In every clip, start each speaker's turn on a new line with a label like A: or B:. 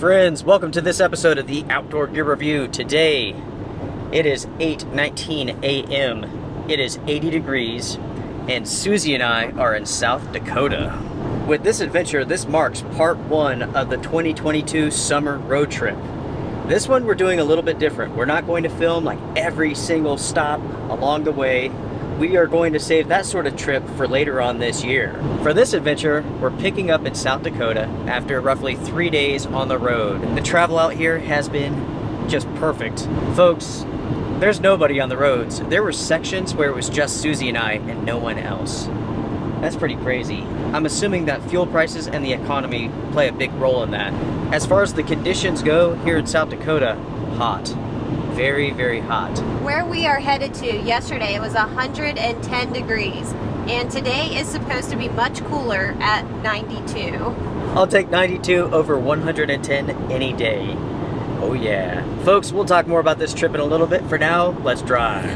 A: Friends, welcome to this episode of the Outdoor Gear Review. Today, it is 8.19 a.m. It is 80 degrees, and Susie and I are in South Dakota. With this adventure, this marks part one of the 2022 summer road trip. This one we're doing a little bit different. We're not going to film like every single stop along the way we are going to save that sort of trip for later on this year. For this adventure, we're picking up in South Dakota after roughly three days on the road. The travel out here has been just perfect. Folks, there's nobody on the roads. There were sections where it was just Susie and I and no one else. That's pretty crazy. I'm assuming that fuel prices and the economy play a big role in that. As far as the conditions go here in South Dakota, hot very, very hot.
B: Where we are headed to, yesterday it was 110 degrees, and today is supposed to be much cooler at 92.
A: I'll take 92 over 110 any day. Oh yeah. Folks, we'll talk more about this trip in a little bit. For now, let's drive.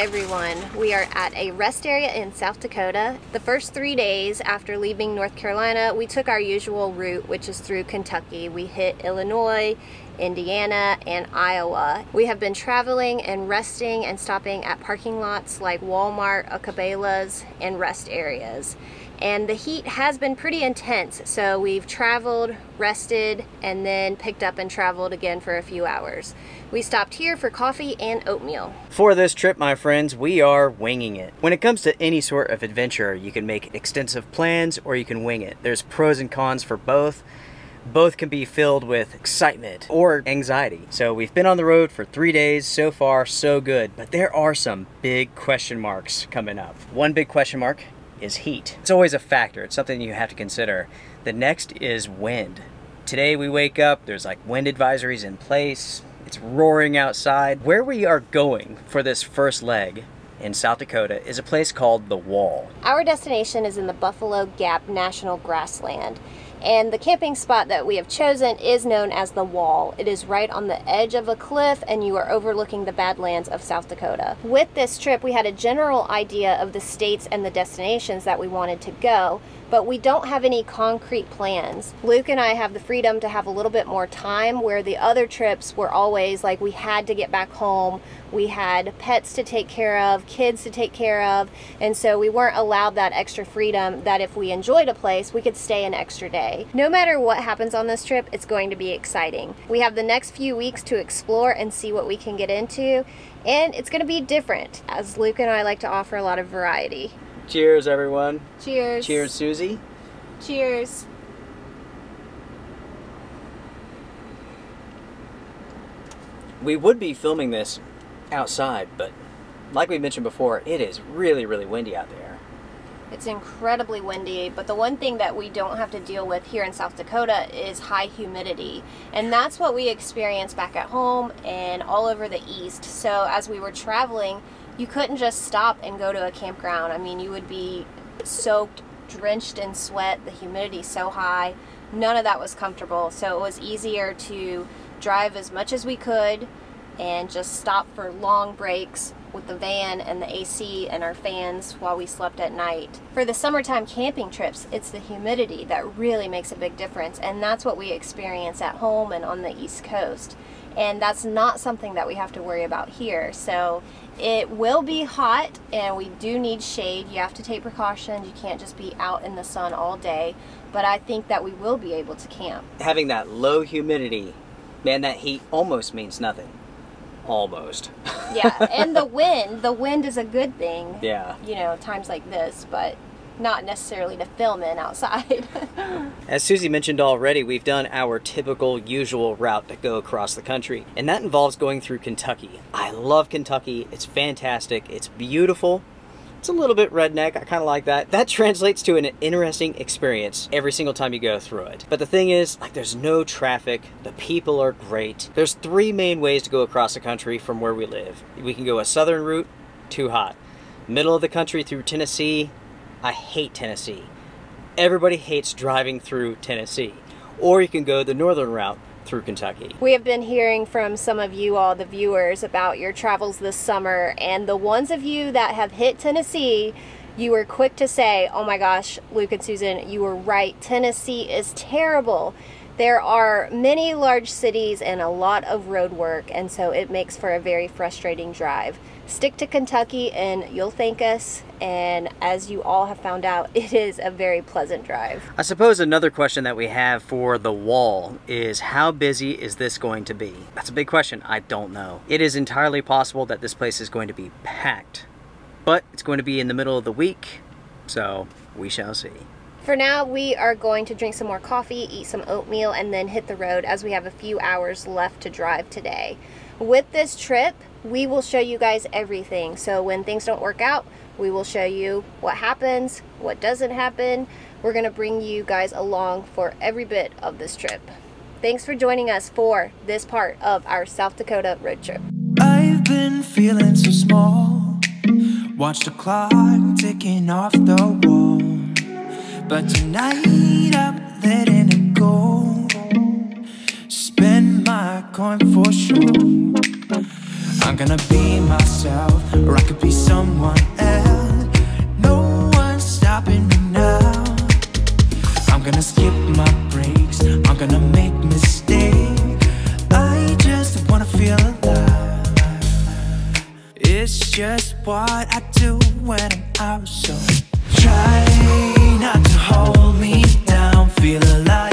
B: Everyone. We are at a rest area in South Dakota. The first three days after leaving North Carolina, we took our usual route, which is through Kentucky. We hit Illinois, Indiana, and Iowa. We have been traveling and resting and stopping at parking lots like Walmart, Cabela's, and rest areas and the heat has been pretty intense so we've traveled rested and then picked up and traveled again for a few hours we stopped here for coffee and oatmeal
A: for this trip my friends we are winging it when it comes to any sort of adventure you can make extensive plans or you can wing it there's pros and cons for both both can be filled with excitement or anxiety. So we've been on the road for three days. So far, so good. But there are some big question marks coming up. One big question mark is heat. It's always a factor. It's something you have to consider. The next is wind. Today we wake up, there's like wind advisories in place. It's roaring outside. Where we are going for this first leg in South Dakota is a place called The Wall.
B: Our destination is in the Buffalo Gap National Grassland. And the camping spot that we have chosen is known as the Wall. It is right on the edge of a cliff and you are overlooking the Badlands of South Dakota. With this trip, we had a general idea of the states and the destinations that we wanted to go, but we don't have any concrete plans. Luke and I have the freedom to have a little bit more time where the other trips were always like we had to get back home, we had pets to take care of, kids to take care of, and so we weren't allowed that extra freedom that if we enjoyed a place, we could stay an extra day. No matter what happens on this trip, it's going to be exciting. We have the next few weeks to explore and see what we can get into, and it's going to be different, as Luke and I like to offer a lot of variety.
A: Cheers, everyone.
B: Cheers.
A: Cheers, Susie.
B: Cheers.
A: We would be filming this outside, but like we mentioned before, it is really, really windy out there.
B: It's incredibly windy, but the one thing that we don't have to deal with here in South Dakota is high humidity. And that's what we experience back at home and all over the east. So as we were traveling, you couldn't just stop and go to a campground. I mean, you would be soaked, drenched in sweat, the humidity so high. None of that was comfortable. So it was easier to drive as much as we could and just stop for long breaks with the van and the AC and our fans while we slept at night. For the summertime camping trips, it's the humidity that really makes a big difference and that's what we experience at home and on the East Coast. And that's not something that we have to worry about here. So it will be hot and we do need shade. You have to take precautions. You can't just be out in the sun all day. But I think that we will be able to camp.
A: Having that low humidity, man, that heat almost means nothing almost.
B: yeah, and the wind. The wind is a good thing.
A: Yeah.
B: You know, times like this, but not necessarily to film in outside.
A: As Susie mentioned already, we've done our typical usual route to go across the country, and that involves going through Kentucky. I love Kentucky. It's fantastic. It's beautiful. It's a little bit redneck. I kind of like that. That translates to an interesting experience every single time you go through it. But the thing is, like, there's no traffic. The people are great. There's three main ways to go across the country from where we live. We can go a southern route, too hot. Middle of the country through Tennessee, I hate Tennessee. Everybody hates driving through Tennessee. Or you can go the northern route through Kentucky.
B: We have been hearing from some of you all, the viewers, about your travels this summer, and the ones of you that have hit Tennessee, you were quick to say, oh my gosh, Luke and Susan, you were right. Tennessee is terrible. There are many large cities and a lot of road work, and so it makes for a very frustrating drive stick to Kentucky and you'll thank us. And as you all have found out, it is a very pleasant drive.
A: I suppose another question that we have for the wall is how busy is this going to be? That's a big question. I don't know. It is entirely possible that this place is going to be packed, but it's going to be in the middle of the week, so we shall see.
B: For now, we are going to drink some more coffee, eat some oatmeal, and then hit the road as we have a few hours left to drive today. With this trip, we will show you guys everything. So when things don't work out, we will show you what happens, what doesn't happen. We're gonna bring you guys along for every bit of this trip. Thanks for joining us for this part of our South Dakota road trip.
C: I've been feeling so small. Watch the clock ticking off the wall. But tonight I'm letting it go. Spend my coin for sure. I'm gonna be myself, or I could be someone else. No one's stopping me now. I'm gonna skip my breaks, I'm gonna make mistakes. I just wanna feel alive. It's just what I do when I'm out, so try not to hold me down, feel alive.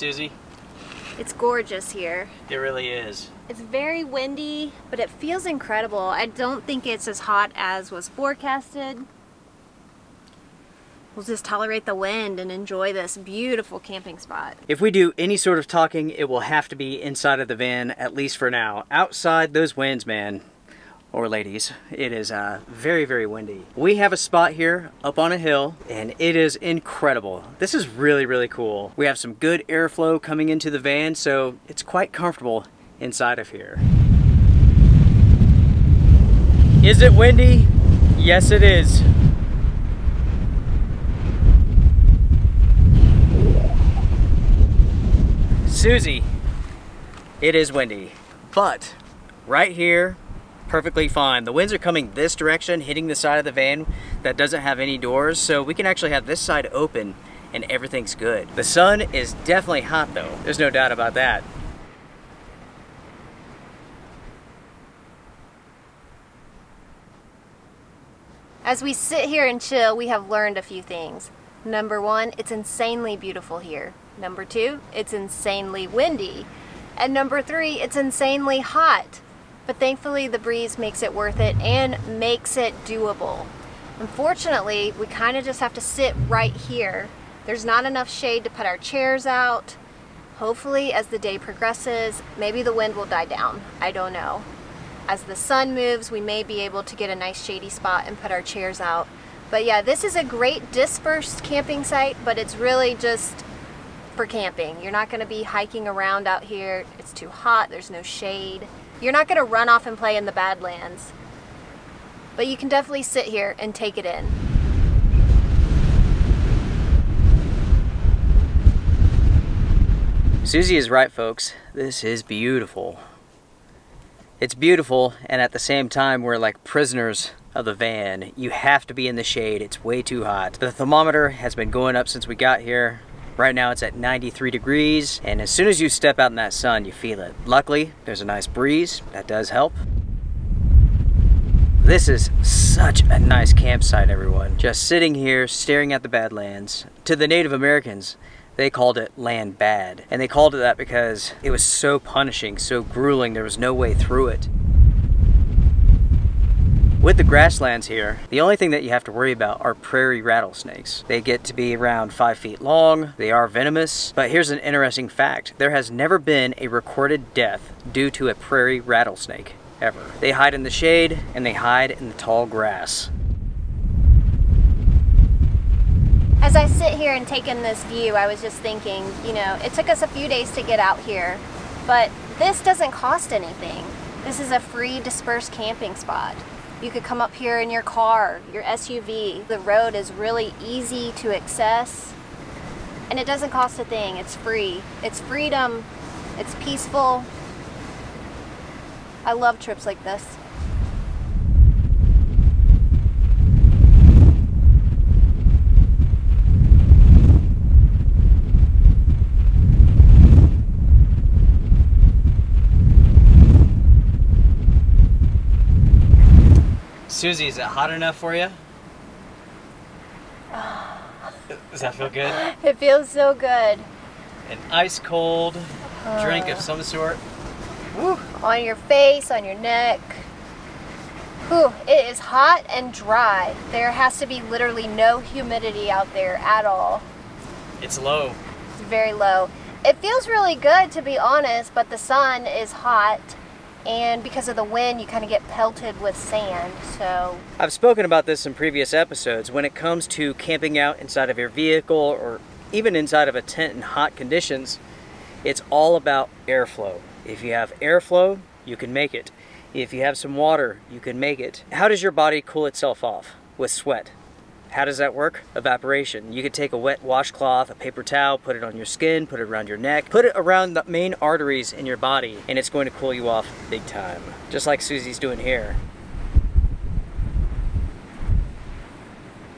A: Susie?
B: It's gorgeous here.
A: It really is.
B: It's very windy, but it feels incredible. I don't think it's as hot as was forecasted. We'll just tolerate the wind and enjoy this beautiful camping spot.
A: If we do any sort of talking, it will have to be inside of the van, at least for now. Outside, those winds, man, or ladies, it is uh, very, very windy. We have a spot here up on a hill and it is incredible. This is really, really cool. We have some good airflow coming into the van, so it's quite comfortable inside of here. Is it windy? Yes, it is. Susie, it is windy, but right here, perfectly fine. The winds are coming this direction, hitting the side of the van that doesn't have any doors, so we can actually have this side open and everything's good. The sun is definitely hot though. There's no doubt about that.
B: As we sit here and chill, we have learned a few things. Number one, it's insanely beautiful here. Number two, it's insanely windy. And number three, it's insanely hot. But thankfully the breeze makes it worth it and makes it doable. Unfortunately, we kind of just have to sit right here. There's not enough shade to put our chairs out. Hopefully as the day progresses, maybe the wind will die down. I don't know. As the sun moves, we may be able to get a nice shady spot and put our chairs out. But yeah, this is a great dispersed camping site, but it's really just for camping. You're not gonna be hiking around out here. It's too hot, there's no shade. You're not gonna run off and play in the Badlands. But you can definitely sit here and take it in.
A: Susie is right, folks. This is beautiful. It's beautiful, and at the same time, we're like prisoners of the van. You have to be in the shade. It's way too hot. The thermometer has been going up since we got here. Right now it's at 93 degrees, and as soon as you step out in that sun, you feel it. Luckily, there's a nice breeze. That does help. This is such a nice campsite, everyone. Just sitting here, staring at the Badlands. To the Native Americans, they called it land bad. And they called it that because it was so punishing, so grueling, there was no way through it. With the grasslands here, the only thing that you have to worry about are prairie rattlesnakes. They get to be around five feet long, they are venomous, but here's an interesting fact. There has never been a recorded death due to a prairie rattlesnake, ever. They hide in the shade, and they hide in the tall grass.
B: As I sit here and take in this view, I was just thinking, you know, it took us a few days to get out here, but this doesn't cost anything. This is a free dispersed camping spot. You could come up here in your car, your SUV. The road is really easy to access and it doesn't cost a thing. It's free. It's freedom. It's peaceful. I love trips like this.
A: Susie, is it hot enough for you? Does that feel good?
B: It feels so good.
A: An ice cold drink of uh. some sort. Woo.
B: On your face, on your neck. Whew, it is hot and dry. There has to be literally no humidity out there at all.
A: It's low.
B: It's very low. It feels really good to be honest, but the sun is hot and because of the wind you kind of get pelted with sand so.
A: I've spoken about this in previous episodes. When it comes to camping out inside of your vehicle or even inside of a tent in hot conditions it's all about airflow. If you have airflow you can make it. If you have some water you can make it. How does your body cool itself off? With sweat how does that work? Evaporation. You could take a wet washcloth, a paper towel, put it on your skin, put it around your neck, put it around the main arteries in your body, and it's going to cool you off big time. Just like Susie's doing here.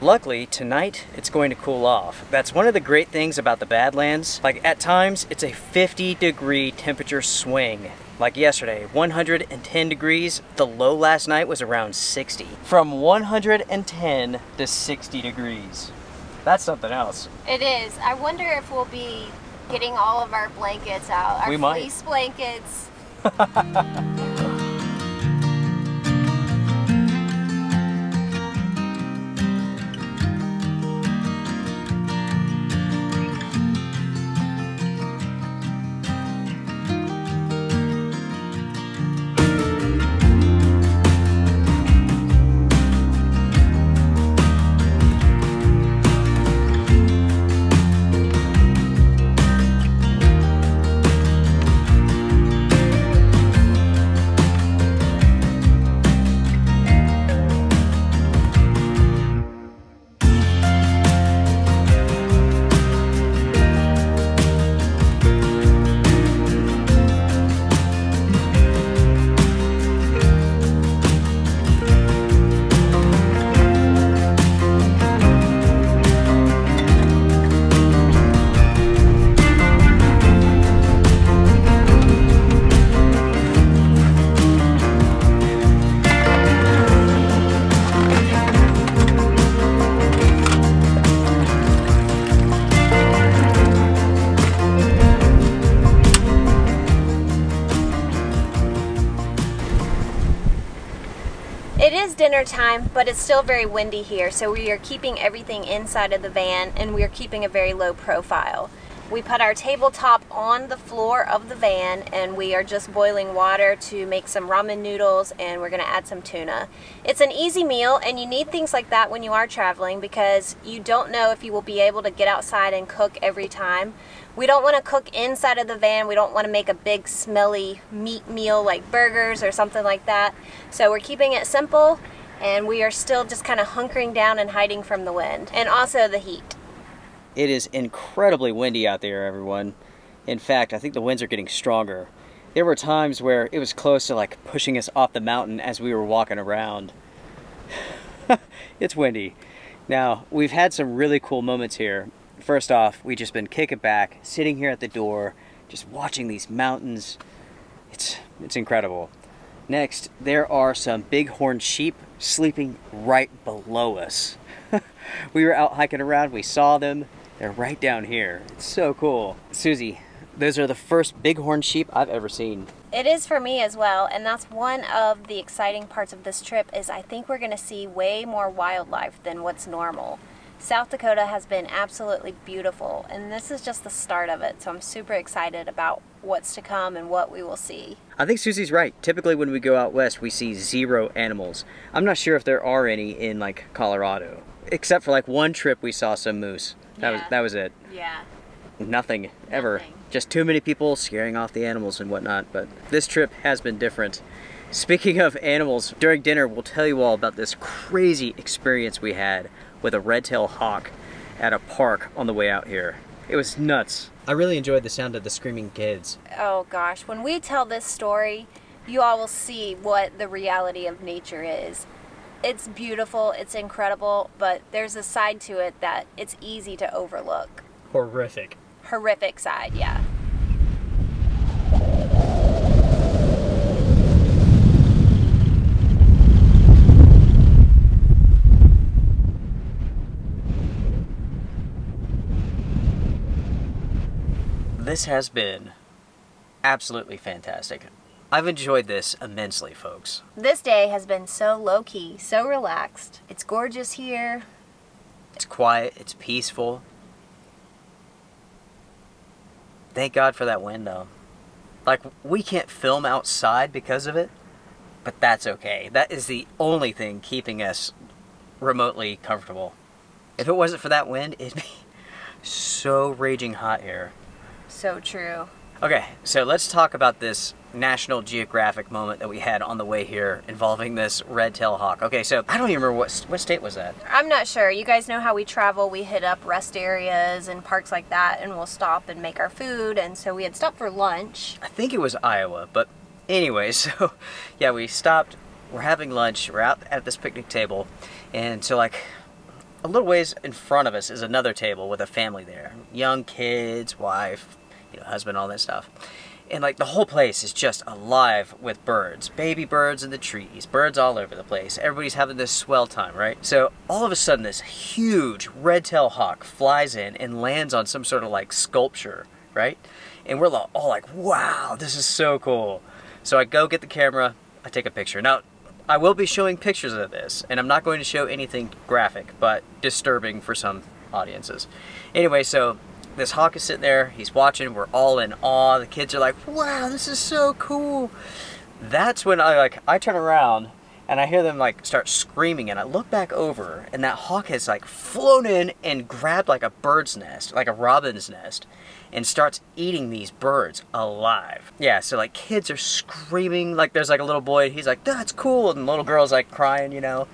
A: Luckily, tonight it's going to cool off. That's one of the great things about the Badlands. Like at times, it's a 50 degree temperature swing like yesterday, 110 degrees. The low last night was around 60. From 110 to 60 degrees. That's something else.
B: It is. I wonder if we'll be getting all of our blankets out. Our
A: we might.
B: fleece blankets. dinner time, but it's still very windy here, so we are keeping everything inside of the van and we are keeping a very low profile. We put our tabletop on the floor of the van and we are just boiling water to make some ramen noodles and we're gonna add some tuna. It's an easy meal and you need things like that when you are traveling because you don't know if you will be able to get outside and cook every time. We don't want to cook inside of the van. We don't want to make a big smelly meat meal like burgers or something like that. So we're keeping it simple and we are still just kind of hunkering down and hiding from the wind and also the heat.
A: It is incredibly windy out there, everyone. In fact, I think the winds are getting stronger. There were times where it was close to like pushing us off the mountain as we were walking around. it's windy. Now, we've had some really cool moments here. First off, we've just been kicking back, sitting here at the door, just watching these mountains. It's it's incredible. Next, there are some bighorn sheep sleeping right below us. we were out hiking around, we saw them, they're right down here. It's so cool. Susie, those are the first bighorn sheep I've ever seen.
B: It is for me as well, and that's one of the exciting parts of this trip is I think we're going to see way more wildlife than what's normal. South Dakota has been absolutely beautiful, and this is just the start of it, so I'm super excited about what's to come and what we will see.
A: I think Susie's right. Typically when we go out west, we see zero animals. I'm not sure if there are any in like Colorado, except for like one trip we saw some moose. That was that was it.
B: Yeah.
A: Nothing ever.
B: Nothing.
A: Just too many people scaring off the animals and whatnot. But this trip has been different. Speaking of animals, during dinner we'll tell you all about this crazy experience we had with a red-tailed hawk at a park on the way out here. It was nuts. I really enjoyed the sound of the screaming kids.
B: Oh gosh, when we tell this story, you all will see what the reality of nature is. It's beautiful, it's incredible, but there's a side to it that it's easy to overlook.
A: Horrific.
B: Horrific side, yeah.
A: This has been absolutely fantastic. I've enjoyed this immensely, folks.
B: This day has been so low key, so relaxed. It's gorgeous here.
A: It's quiet, it's peaceful. Thank God for that window. Like, we can't film outside because of it, but that's okay. That is the only thing keeping us remotely comfortable. If it wasn't for that wind, it'd be so raging hot here.
B: So true.
A: Okay, so let's talk about this National Geographic moment that we had on the way here involving this red-tailed hawk. Okay, so I don't even remember what what state was that.
B: I'm not sure. You guys know how we travel. We hit up rest areas and parks like that, and we'll stop and make our food. And so we had stopped for lunch.
A: I think it was Iowa, but anyway, so yeah, we stopped. We're having lunch. We're out at this picnic table, and so like a little ways in front of us is another table with a family there, young kids, wife, you know, husband, all that stuff. And like the whole place is just alive with birds, baby birds in the trees, birds all over the place. Everybody's having this swell time, right? So all of a sudden, this huge red-tailed hawk flies in and lands on some sort of like sculpture, right? And we're all like, wow, this is so cool. So I go get the camera, I take a picture. Now, I will be showing pictures of this, and I'm not going to show anything graphic, but disturbing for some audiences. Anyway, so this hawk is sitting there, he's watching, we're all in awe. The kids are like, wow, this is so cool. That's when I like I turn around and I hear them like start screaming and I look back over and that hawk has like flown in and grabbed like a bird's nest, like a robin's nest and starts eating these birds alive. Yeah, so like kids are screaming like there's like a little boy, he's like that's cool and little girl's like crying, you know.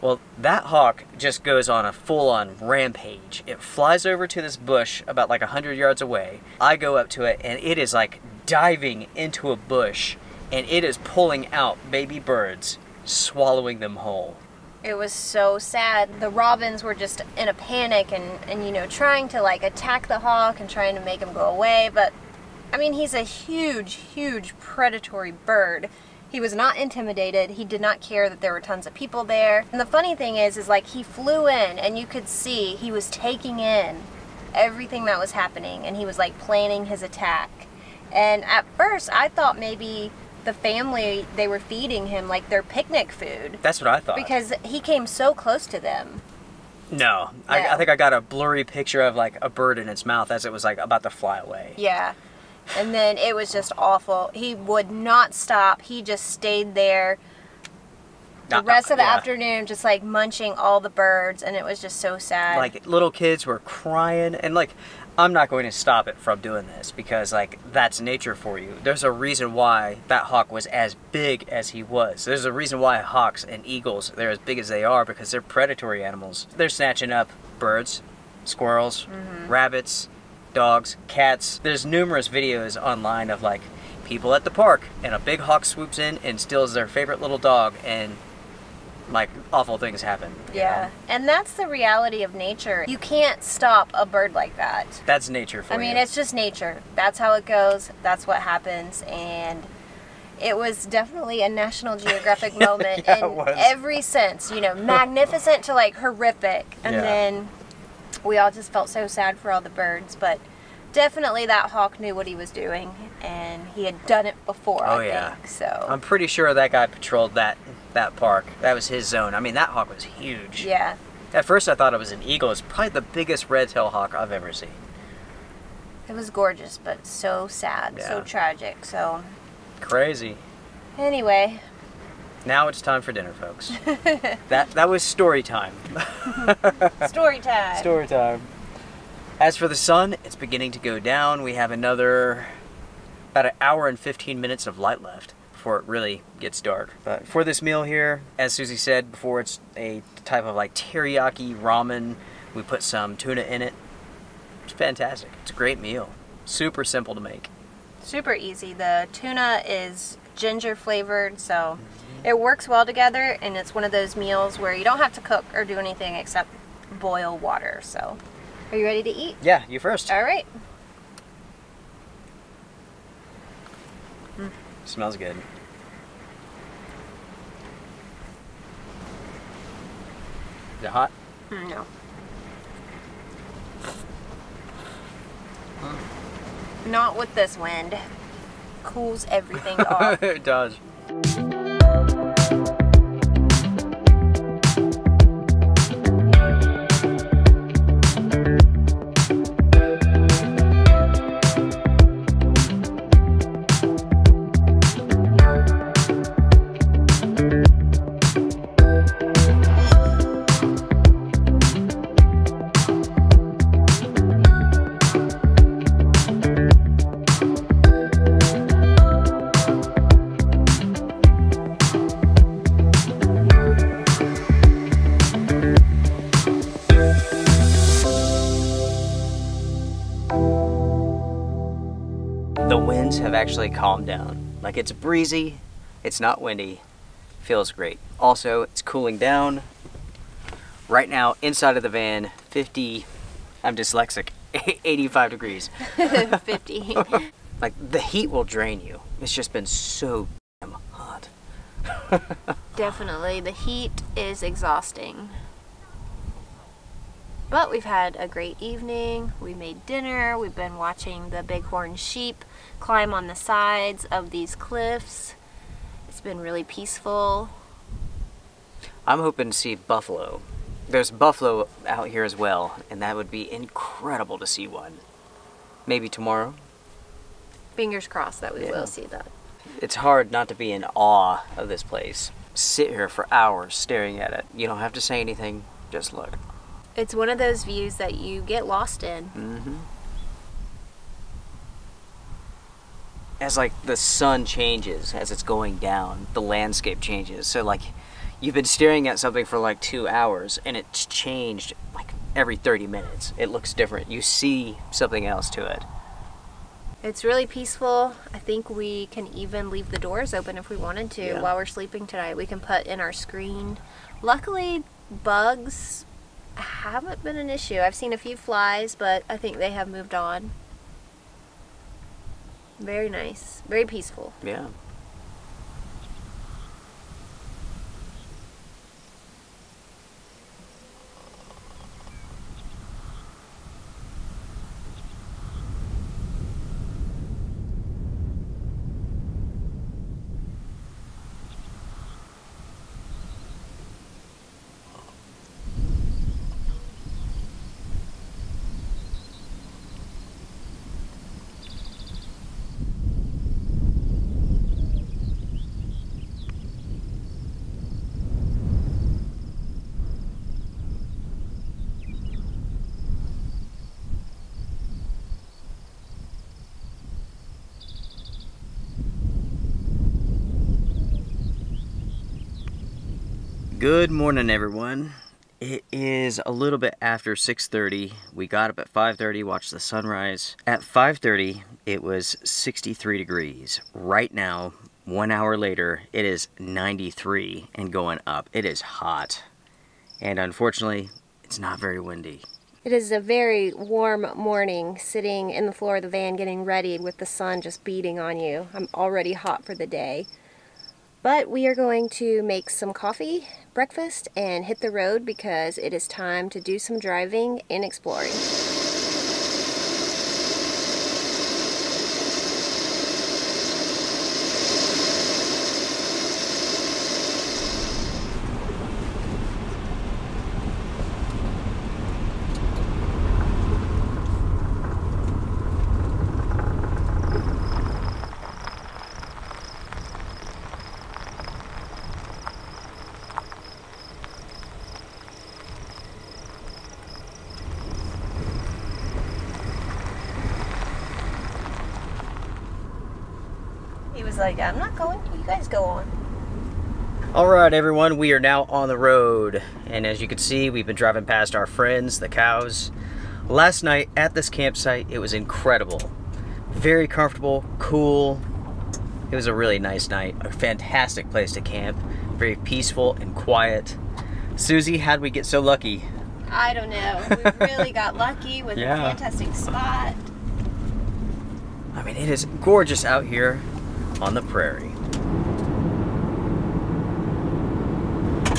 A: Well, that hawk just goes on a full-on rampage. It flies over to this bush about like 100 yards away. I go up to it and it is like diving into a bush and it is pulling out baby birds, swallowing them whole.
B: It was so sad. The robins were just in a panic and, and you know trying to like attack the hawk and trying to make him go away. But I mean, he's a huge, huge predatory bird. He was not intimidated. He did not care that there were tons of people there. And the funny thing is, is like he flew in and you could see he was taking in everything that was happening and he was like planning his attack. And at first I thought maybe the family they were feeding him like their picnic food
A: That's what I thought.
B: because he came so close to them.
A: no, I,
B: No.
A: I think I got a blurry picture of like a bird in its mouth as it was like about to fly away.
B: Yeah. And then it was just awful. He would not stop. He just stayed there the rest of the
A: yeah.
B: afternoon, just like munching all the birds, and it was just so sad.
A: Like little kids were crying, and like I'm not going to stop it from doing this because like that's nature for you. There's a reason why that hawk was as big as he was. There's a reason why hawks and eagles they're as big as they are because they're predatory animals. They're snatching up birds, squirrels, mm-hmm. rabbits, dogs, cats. There's numerous videos online of like people at the park and a big hawk swoops in and steals their favorite little dog and like awful things happen.
B: yeah.
A: know?
B: And that's the reality of nature. You can't stop a bird like that.
A: That's nature for
B: I
A: you.
B: mean, it's just nature. That's how it goes. That's what happens. And it was definitely a National Geographic moment
A: Yeah,
B: in every sense. You know, magnificent to like horrific. And
A: Yeah.
B: then we all just felt so sad for all the birds. But definitely that hawk knew what he was doing. And he had done it before,
A: Oh,
B: I
A: yeah.
B: think. So,
A: I'm pretty sure that guy patrolled that that park. That was his zone. I mean, that hawk was huge.
B: yeah.
A: At first, I thought it was an eagle. It's probably the biggest red-tailed hawk I've ever seen.
B: It was gorgeous, but so sad, so tragic. So,
A: Crazy.
B: anyway,
A: Now it's time for dinner, folks. that that was story time.
B: story time.
A: story time. As for the sun, it's beginning to go down. We have another about an hour and 15 minutes of light left before it really gets dark. But for this meal here, as Susie said before, it's a type of like teriyaki ramen. We put some tuna in it. It's fantastic. It's a great meal. Super simple to make.
B: Super easy. The tuna is ginger flavored, so mm-hmm. It works well together, and it's one of those meals where you don't have to cook or do anything except boil water. So, are you ready to eat?
A: Yeah, you first.
B: All right.
A: Smells good. Is it hot?
B: Mm, No. Not with this wind. Cools everything off.
A: it does. Actually calmed down. Like it's breezy, it's not windy, feels great. Also, it's cooling down. Right now, inside of the van, 50, I'm dyslexic, 85 degrees.
B: 50.
A: Like the heat will drain you. It's just been so damn hot.
B: Definitely. The heat is exhausting. But we've had a great evening. We made dinner. We've been watching the bighorn sheep climb on the sides of these cliffs. It's been really peaceful.
A: I'm hoping to see buffalo. There's buffalo out here as well, and that would be incredible to see one. Maybe tomorrow.
B: Fingers crossed that we
A: Yeah.
B: will see that.
A: It's hard not to be in awe of this place. Sit here for hours staring at it. You don't have to say anything, just look.
B: It's one of those views that you get lost in.
A: Mm-hmm. As like the sun changes as it's going down, the landscape changes. So like you've been staring at something for like two hours and it's changed like every 30 minutes. It looks different. You see something else to it.
B: It's really peaceful. I think we can even leave the doors open if we wanted to
A: Yeah.
B: while we're sleeping tonight. We can put in our screen. Luckily, bugs haven't been an issue. I've seen a few flies, but I think they have moved on. Very nice. Very peaceful.
A: Yeah. Good morning, everyone. It is a little bit after 6.30. We got up at 5.30, watched the sunrise. At 5.30, it was 63 degrees. Right now, one hour later, it is 93 and going up. It is hot. And unfortunately, it's not very windy.
B: It is a very warm morning sitting in the floor of the van getting ready with the sun just beating on you. I'm already hot for the day. But we are going to make some coffee, breakfast, and hit the road because it is time to do some driving and exploring. Was like, I'm not going, you guys go on.
A: All right, everyone, we are now on the road. And as you can see, we've been driving past our friends, the cows. Last night at this campsite, it was incredible. Very comfortable, cool. It was a really nice night. A fantastic place to camp. Very peaceful and quiet. Susie, how'd we get so lucky?
B: I don't know. We really got lucky with
A: Yeah.
B: a fantastic spot.
A: I mean, it is gorgeous out here on the prairie.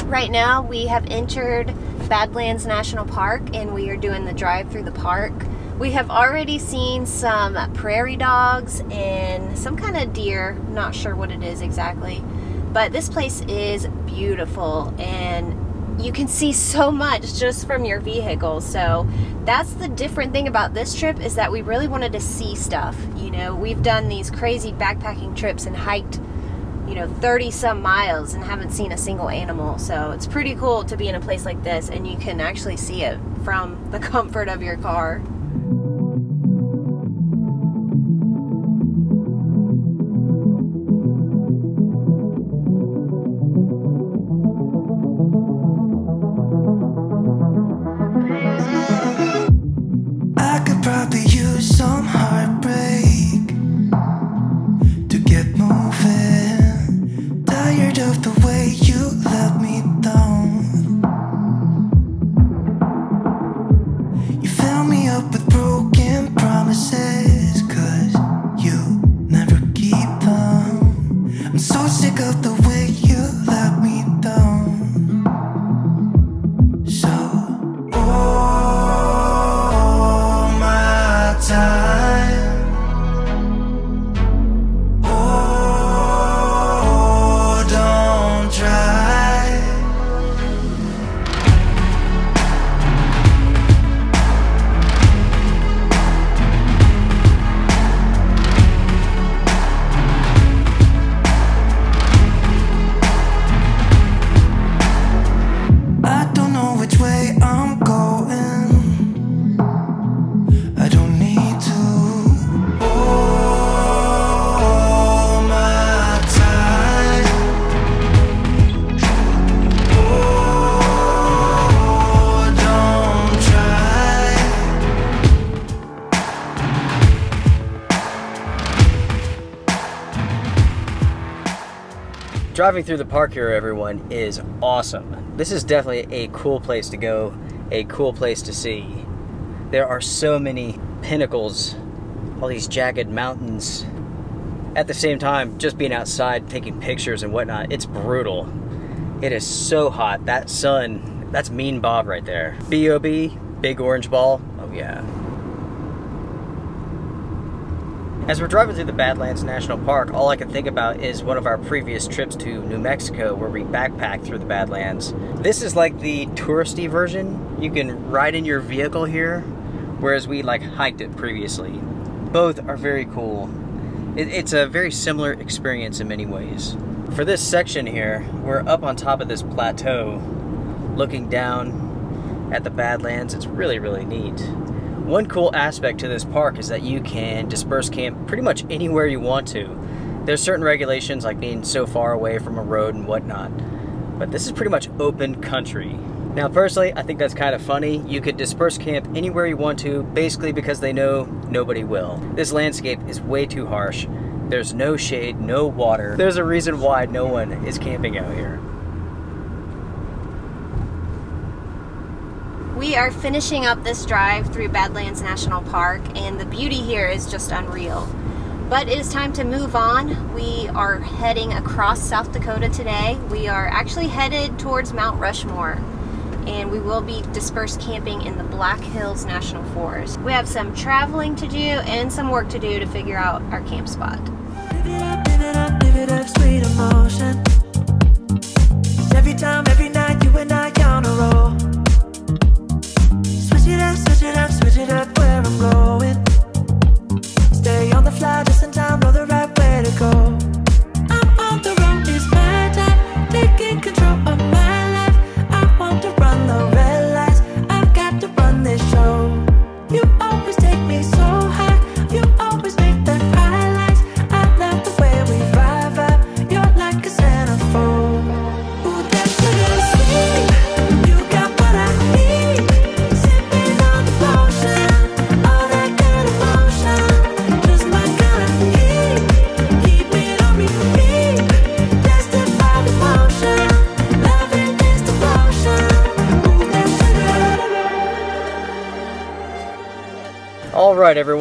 B: Right now, we have entered Badlands National Park and we are doing the drive through the park. We have already seen some prairie dogs and some kind of deer. Not sure what it is exactly. But this place is beautiful and you can see so much just from your vehicle. So that's the different thing about this trip is that we really wanted to see stuff. You know, we've done these crazy backpacking trips and hiked you know 30 some miles and haven't seen a single animal so it's pretty cool to be in a place like this and you can actually see it from the comfort of your car
A: Driving through the park here, everyone, is awesome. This is definitely a cool place to go, a cool place to see. There are so many pinnacles, all these jagged mountains. At the same time, just being outside, taking pictures and whatnot, it's brutal. It is so hot. That sun, that's mean Bob right there. B.O.B., big orange ball. Oh, yeah. As we're driving through the Badlands National Park, all I can think about is one of our previous trips to New Mexico where we backpacked through the Badlands. This is like the touristy version. You can ride in your vehicle here, whereas we like hiked it previously. Both are very cool. It, it's a very similar experience in many ways. For this section here, we're up on top of this plateau, looking down at the Badlands. It's really, really neat. One cool aspect to this park is that you can disperse camp pretty much anywhere you want to. There's certain regulations like being so far away from a road and whatnot. but this is pretty much open country. Now, personally, I think that's kind of funny. You could disperse camp anywhere you want to, basically because they know nobody will. This landscape is way too harsh. There's no shade, no water. There's a reason why no one is camping out here.
B: We are finishing up this drive through Badlands National Park, and the beauty here is just unreal. But it is time to move on. We are heading across South Dakota today. We are actually headed towards Mount Rushmore and we will be dispersed camping in the Black Hills National Forest. We have some traveling to do and some work to do to figure out our camp spot. Every time, every night, you and I it up where I'm going. Stay on the fly just in time, know the right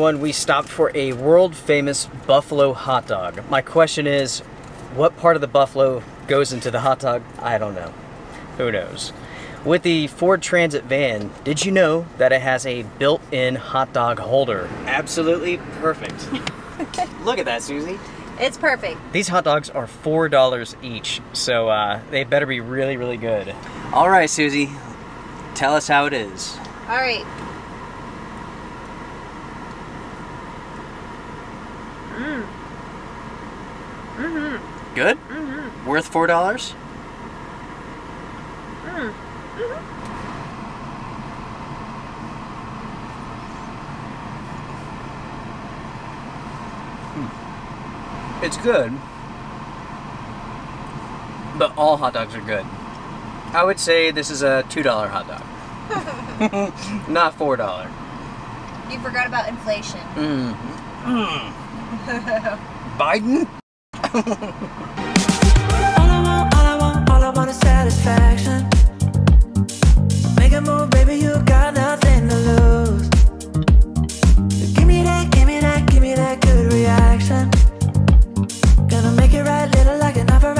B: 1, we
A: stopped for a world-famous buffalo hot dog. My question is, what part of the buffalo goes into the hot dog? I don't know. Who knows? With the Ford Transit van, did you know that it has a built-in hot dog holder? Absolutely perfect. Look at that, Susie.
B: It's perfect.
A: These hot dogs are $4 each, so uh, they better be really, really good. All right, Susie, tell us how it is.
B: All right,
A: Good? Mm-hmm. Worth $4? Hmm. It's good. But all hot dogs are good. I would say this is a $2 hot dog. Not $4.
B: You forgot about inflation.
A: Mm. Mm. Biden?
C: All I want, all I want, all I want is satisfaction. Make a move, baby, you got nothing to lose. Give me that, give me that, give me that good reaction. Gonna make it right, little like an offer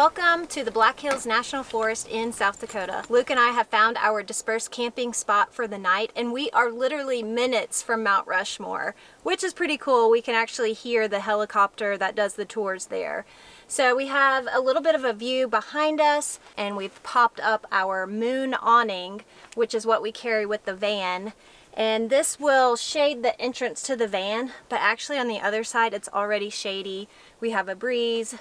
B: Welcome to the Black Hills National Forest in South Dakota. Luke and I have found our dispersed camping spot for the night and we are literally minutes from Mount Rushmore, which is pretty cool. We can actually hear the helicopter that does the tours there. So we have a little bit of a view behind us and we've popped up our moon awning, which is what we carry with the van. And this will shade the entrance to the van, but actually on the other side it's already shady. We have a breeze.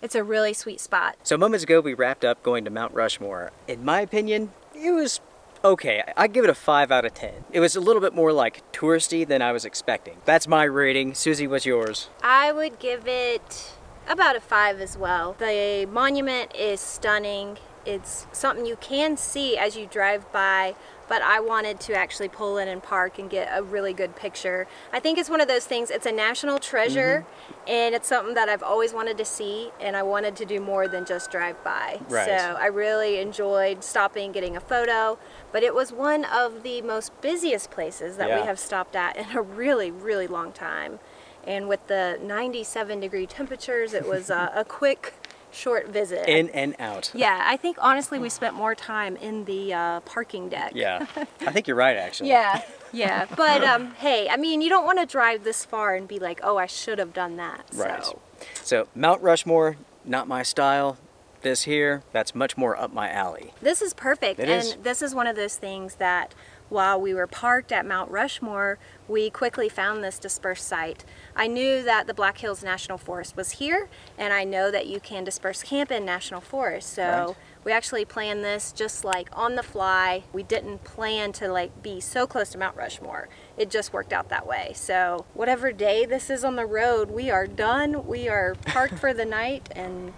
B: It's a really sweet spot.
A: So moments ago we wrapped up going to Mount Rushmore. In my opinion, it was okay. I give it a 5 out of 10. It was a little bit more like touristy than I was expecting. That's my rating. Susie, what's yours?
B: I would give it about a 5 as well. The monument is stunning. It's something you can see as you drive by but I wanted to actually pull in and park and get a really good picture. I think it's one of those things, it's a national treasure mm -hmm. and it's something that I've always wanted to see and I wanted to do more than just drive by.
A: Right.
B: So I really enjoyed stopping, getting a photo, but it was one of the most busiest places that
A: yeah.
B: we have stopped at in a really, really long time. And with the 97 degree temperatures, it was uh, a quick short visit.
A: In and out.
B: Yeah, I think honestly we spent more time in the uh, parking deck.
A: Yeah, I think you're right actually.
B: yeah, yeah. But um, hey, I mean, you don't want to drive this far and be like, oh, I should have done that.
A: Right.
B: So.
A: so Mount Rushmore, not my style. This here, that's much more up my alley.
B: This is perfect.
A: It
B: and
A: is.
B: this is one of those things that while we were parked at Mount Rushmore, we quickly found this dispersed site. I knew that the Black Hills National Forest was here, and I know that you can disperse camp in National Forest. So
A: right.
B: we actually planned this just like on the fly. We didn't plan to like be so close to Mount Rushmore. It just worked out that way. So whatever day this is on the road, we are done. We are parked for the night and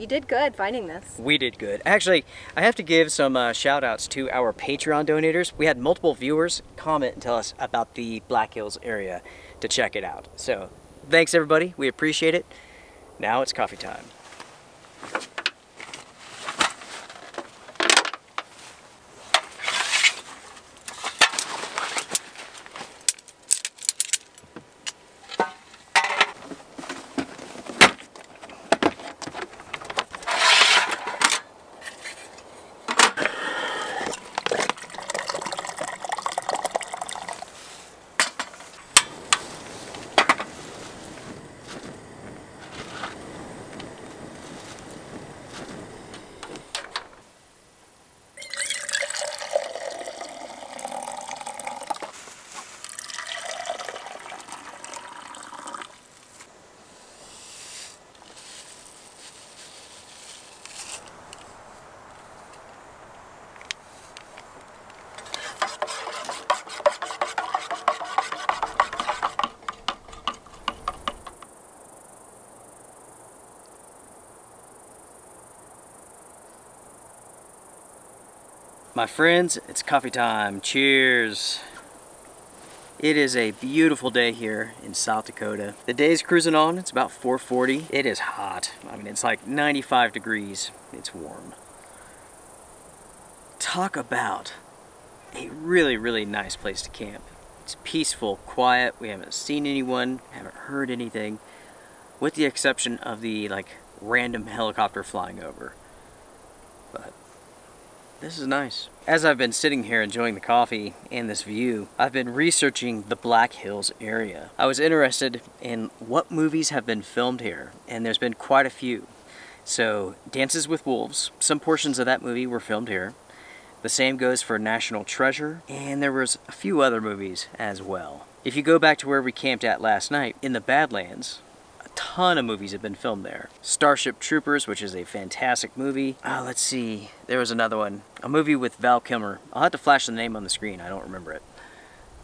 B: you did good finding this.
A: We did good. Actually, I have to give some uh, shout outs to our Patreon donators. We had multiple viewers comment and tell us about the Black Hills area to check it out. So thanks everybody, we appreciate it. Now it's coffee time. My friends, it's coffee time. Cheers. It is a beautiful day here in South Dakota. The day's cruising on. It's about 440. It is hot. I mean, it's like 95 degrees. It's warm. Talk about a really, really nice place to camp. It's peaceful, quiet. We haven't seen anyone, haven't heard anything, with the exception of the like random helicopter flying over. This is nice. As I've been sitting here enjoying the coffee and this view, I've been researching the Black Hills area. I was interested in what movies have been filmed here, and there's been quite a few. So, Dances with Wolves, some portions of that movie were filmed here. The same goes for National Treasure, and there was a few other movies as well. If you go back to where we camped at last night, in the Badlands, ton of movies have been filmed there. Starship Troopers, which is a fantastic movie. Uh, let's see, there was another one. A movie with Val Kilmer. I'll have to flash the name on the screen, I don't remember it.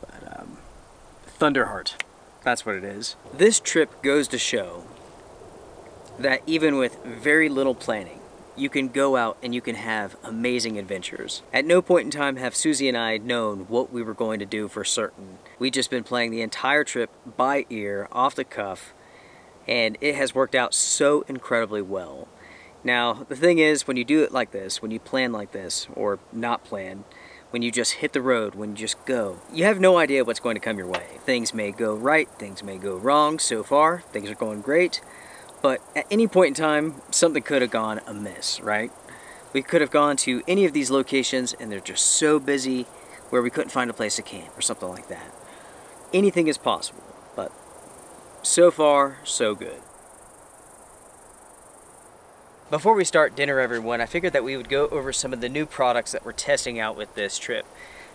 A: But, um, Thunderheart. That's what it is. This trip goes to show that even with very little planning, you can go out and you can have amazing adventures. At no point in time have Susie and I known what we were going to do for certain. We've just been playing the entire trip by ear, off the cuff, and it has worked out so incredibly well. Now, the thing is, when you do it like this, when you plan like this, or not plan, when you just hit the road, when you just go, you have no idea what's going to come your way. Things may go right, things may go wrong. So far, things are going great, but at any point in time, something could have gone amiss, right? We could have gone to any of these locations and they're just so busy where we couldn't find a place to camp or something like that. Anything is possible. So far, so good. Before we start dinner, everyone, I figured that we would go over some of the new products that we're testing out with this trip.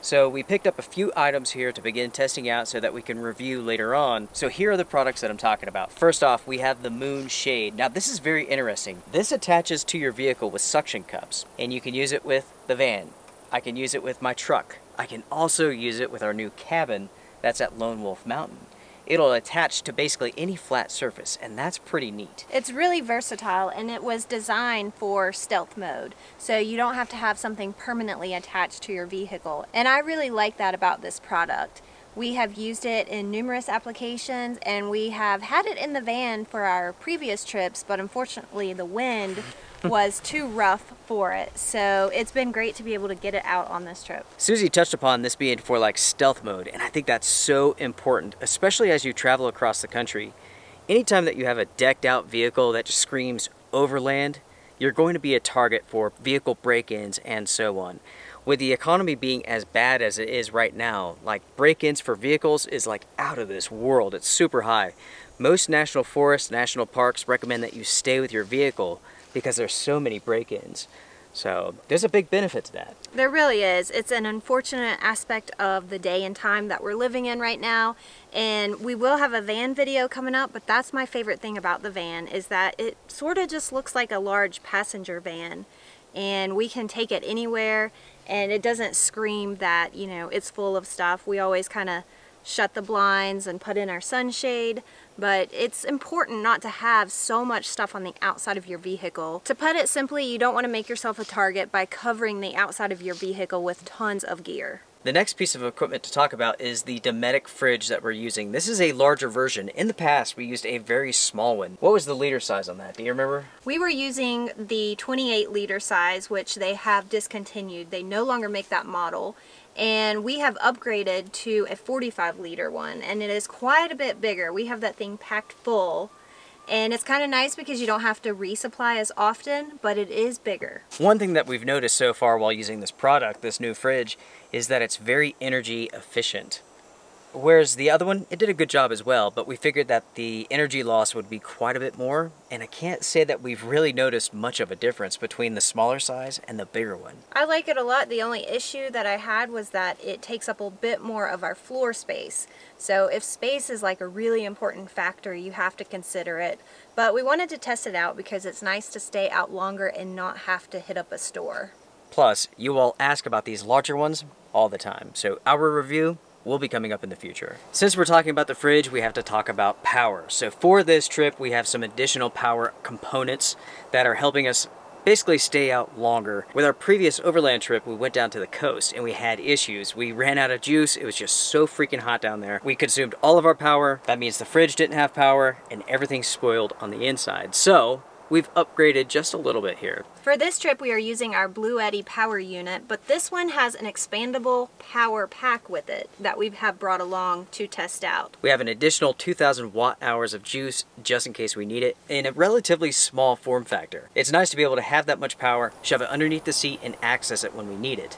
A: So we picked up a few items here to begin testing out so that we can review later on. So here are the products that I'm talking about. First off, we have the Moon Shade. Now this is very interesting. This attaches to your vehicle with suction cups and you can use it with the van. I can use it with my truck. I can also use it with our new cabin that's at Lone Wolf Mountain it'll attach to basically any flat surface and that's pretty neat.
B: It's really versatile and it was designed for stealth mode so you don't have to have something permanently attached to your vehicle and I really like that about this product. We have used it in numerous applications and we have had it in the van for our previous trips but unfortunately the wind was too rough for it. So it's been great to be able to get it out on this trip.
A: Susie touched upon this being for like stealth mode, and I think that's so important, especially as you travel across the country. Anytime that you have a decked out vehicle that just screams overland, you're going to be a target for vehicle break-ins and so on. With the economy being as bad as it is right now, like break-ins for vehicles is like out of this world. It's super high. Most national forests, national parks recommend that you stay with your vehicle because there's so many break-ins. So there's a big benefit to that.
B: There really is. It's an unfortunate aspect of the day and time that we're living in right now. And we will have a van video coming up, but that's my favorite thing about the van is that it sort of just looks like a large passenger van. And we can take it anywhere and it doesn't scream that, you know, it's full of stuff. We always kind of shut the blinds and put in our sunshade but it's important not to have so much stuff on the outside of your vehicle. To put it simply, you don't want to make yourself a target by covering the outside of your vehicle with tons of gear.
A: The next piece of equipment to talk about is the Dometic fridge that we're using. This is a larger version. In the past, we used a very small one. What was the liter size on that? Do you remember?
B: We were using the 28 liter size, which they have discontinued. They no longer make that model and we have upgraded to a 45 liter one and it is quite a bit bigger. We have that thing packed full and it's kind of nice because you don't have to resupply as often, but it is bigger.
A: One thing that we've noticed so far while using this product, this new fridge, is that it's very energy efficient. Whereas the other one, it did a good job as well, but we figured that the energy loss would be quite a bit more, and I can't say that we've really noticed much of a difference between the smaller size and the bigger one.
B: I like it a lot. The only issue that I had was that it takes up a bit more of our floor space. So if space is like a really important factor, you have to consider it. But we wanted to test it out because it's nice to stay out longer and not have to hit up a store.
A: Plus, you all ask about these larger ones all the time. So our review will be coming up in the future. Since we're talking about the fridge, we have to talk about power. So for this trip, we have some additional power components that are helping us basically stay out longer. With our previous overland trip, we went down to the coast and we had issues. We ran out of juice. It was just so freaking hot down there. We consumed all of our power. That means the fridge didn't have power and everything spoiled on the inside. So we've upgraded just a little bit here.
B: For this trip we are using our Bluetti power unit, but this one has an expandable power pack with it that we have brought along to test out.
A: We have an additional 2,000 watt hours of juice just in case we need it in a relatively small form factor. It's nice to be able to have that much power, shove it underneath the seat and access it when we need it.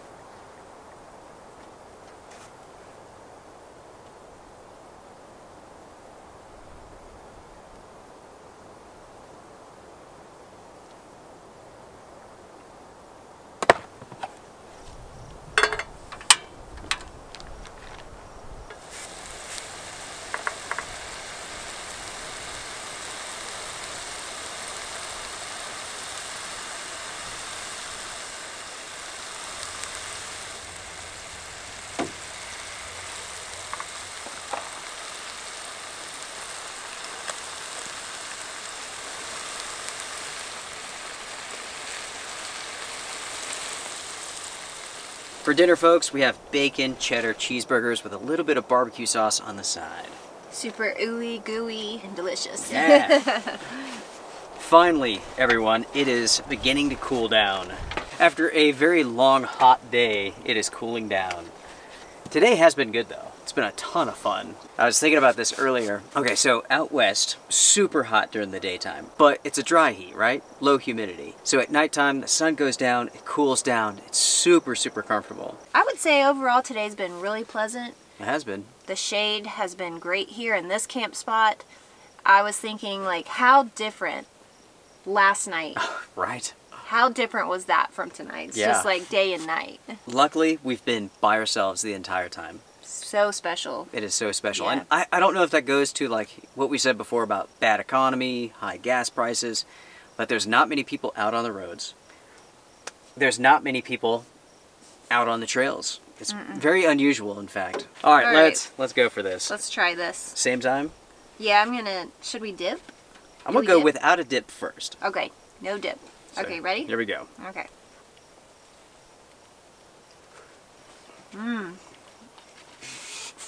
A: For dinner, folks, we have bacon cheddar cheeseburgers with a little bit of barbecue sauce on the side.
B: Super ooey gooey and delicious.
A: Yeah. Finally, everyone, it is beginning to cool down. After a very long, hot day, it is cooling down. Today has been good though. It's been a ton of fun. I was thinking about this earlier. Okay, so out west, super hot during the daytime, but it's a dry heat, right? Low humidity. So at nighttime, the sun goes down, it cools down. It's super, super comfortable.
B: I would say overall today's been really pleasant.
A: It has been.
B: The shade has been great here in this camp spot. I was thinking like how different last night.
A: right
B: How different was that from tonight? It's just like day and night.
A: Luckily, we've been by ourselves the entire time.
B: So special.
A: It is so special.
B: Yeah.
A: And I, I don't know if that goes to like what we said before about bad economy, high gas prices, but there's not many people out on the roads. There's not many people out on the trails. It's very unusual, in fact. All right,
B: All right.
A: let's let's go for this.
B: Let's try this.
A: Same time.
B: Yeah, I'm gonna. Should we dip?
A: I'm gonna go
B: dip?
A: without a dip first.
B: Okay, no dip.
A: So,
B: okay, ready?
A: Here we go.
B: Okay. Mmm.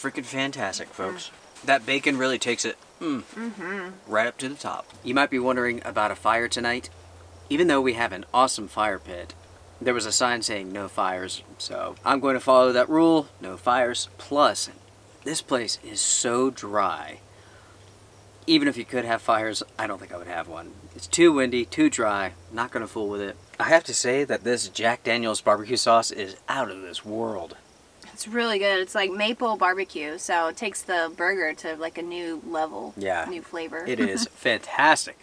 A: Freaking fantastic, folks. That bacon really takes it mm,
B: Mm-hmm.
A: right up to the top. You might be wondering about a fire tonight. Even though we have an awesome fire pit, there was a sign saying no fires, so I'm going to follow that rule, no fires. Plus, this place is so dry. Even if you could have fires, I don't think I would have one. It's too windy, too dry, not gonna fool with it. I have to say that this Jack Daniels barbecue sauce is out of this world.
B: It's really good. It's like maple barbecue, so it takes the burger to like a new level.
A: Yeah.
B: New flavor.
A: It is fantastic.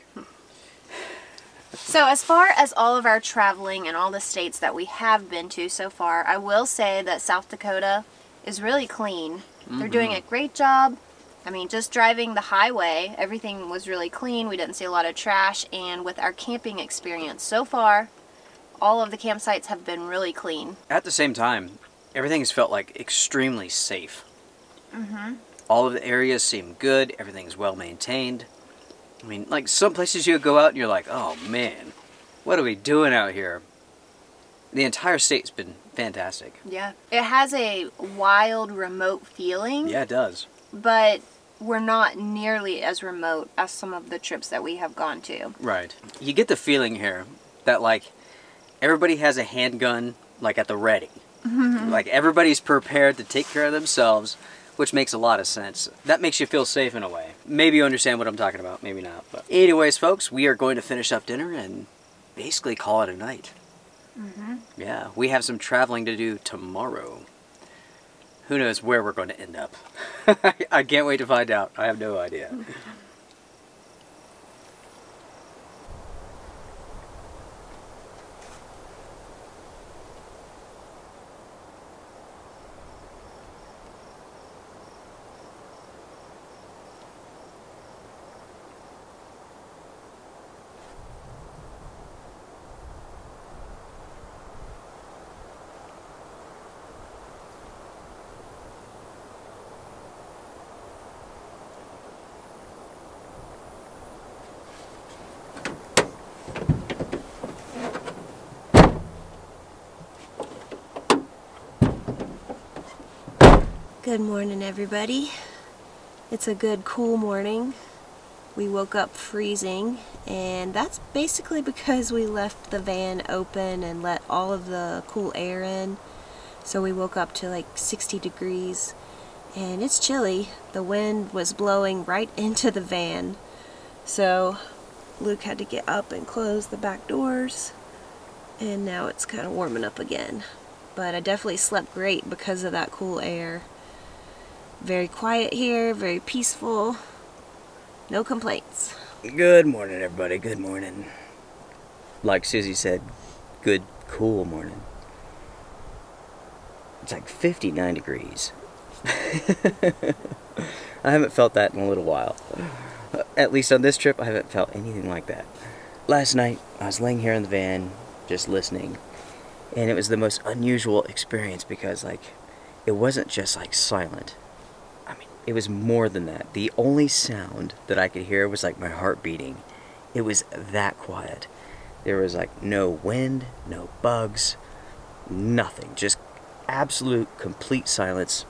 B: So, as far as all of our traveling and all the states that we have been to so far, I will say that South Dakota is really clean. They're doing mm-hmm. a great job. I mean, just driving the highway, everything was really clean. We didn't see a lot of trash. And with our camping experience so far, all of the campsites have been really clean.
A: At the same time, everything has felt like extremely safe. Mm-hmm. All of the areas seem good. Everything's well maintained. I mean, like some places you go out and you're like, oh man, what are we doing out here? The entire state's been fantastic.
B: Yeah. It has a wild, remote feeling.
A: Yeah, it does.
B: But we're not nearly as remote as some of the trips that we have gone to.
A: Right. You get the feeling here that like everybody has a handgun like at the ready. Like everybody's prepared to take care of themselves, which makes a lot of sense. That makes you feel safe in a way. Maybe you understand what I'm talking about, maybe not. But anyways, folks, we are going to finish up dinner and basically call it a night. Mm-hmm. Yeah, we have some traveling to do tomorrow. Who knows where we're going to end up? I can't wait to find out. I have no idea.
B: Good morning, everybody. It's a good, cool morning. We woke up freezing, and that's basically because we left the van open and let all of the cool air in. So we woke up to like 60 degrees, and it's chilly. The wind was blowing right into the van. So Luke had to get up and close the back doors, and now it's kind of warming up again. But I definitely slept great because of that cool air. Very quiet here, very peaceful. No complaints.
A: Good morning, everybody. Good morning. Like Susie said, good, cool morning. It's like 59 degrees. I haven't felt that in a little while. At least on this trip, I haven't felt anything like that. Last night, I was laying here in the van, just listening, and it was the most unusual experience because, like, it wasn't just like silent. It was more than that. The only sound that I could hear was like my heart beating. It was that quiet. There was like no wind, no bugs, nothing. Just absolute, complete silence.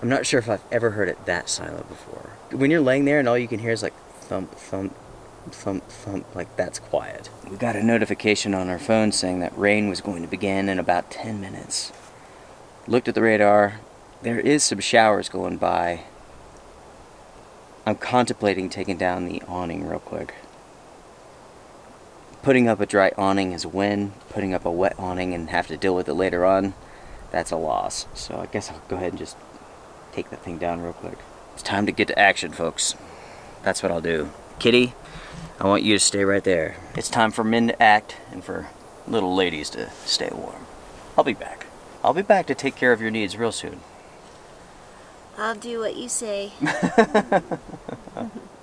A: I'm not sure if I've ever heard it that silent before. When you're laying there and all you can hear is like thump, thump, thump, thump, like that's quiet. We got a notification on our phone saying that rain was going to begin in about 10 minutes. Looked at the radar. There is some showers going by. I'm contemplating taking down the awning real quick. Putting up a dry awning is a win. Putting up a wet awning and have to deal with it later on, that's a loss. So I guess I'll go ahead and just take that thing down real quick. It's time to get to action, folks. That's what I'll do. Kitty, I want you to stay right there. It's time for men to act and for little ladies to stay warm. I'll be back. I'll be back to take care of your needs real soon.
B: I'll do what you say.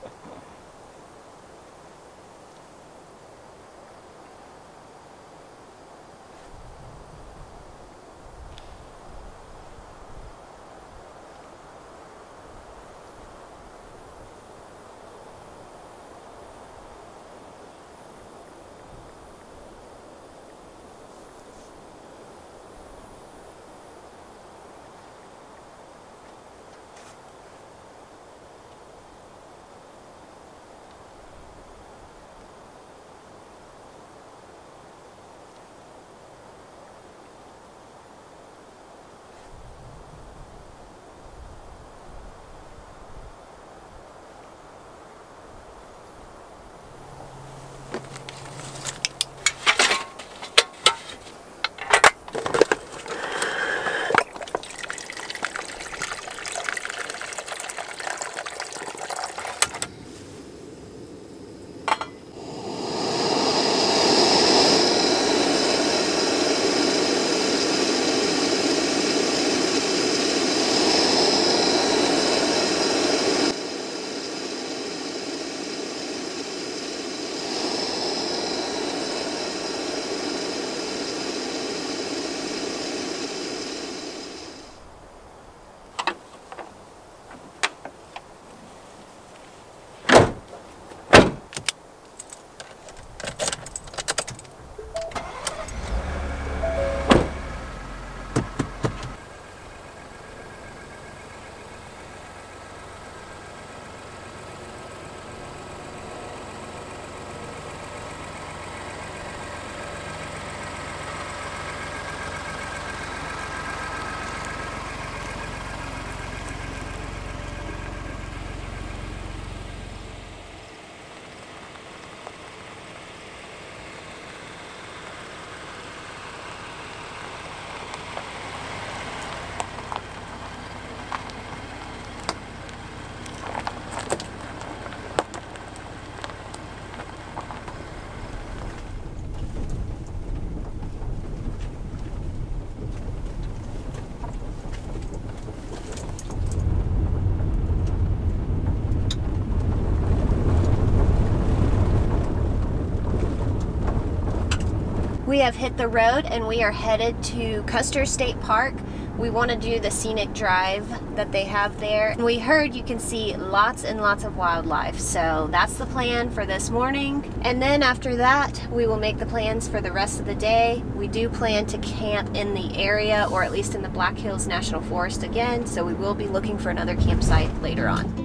B: We have hit the road and we are headed to Custer State Park. We want to do the scenic drive that they have there. We heard you can see lots and lots of wildlife. So that's the plan for this morning. And then after that, we will make the plans for the rest of the day. We do plan to camp in the area or at least in the Black Hills National Forest again. So we will be looking for another campsite later on.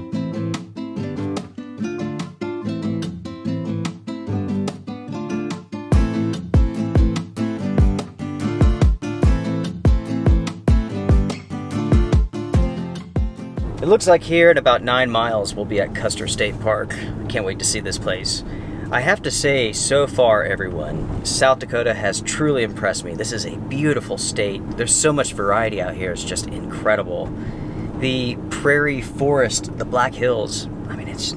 A: Looks like here in about nine miles we'll be at Custer State Park. Can't wait to see this place. I have to say, so far everyone, South Dakota has truly impressed me. This is a beautiful state. There's so much variety out here, it's just incredible. The prairie forest, the Black Hills, I mean, it's,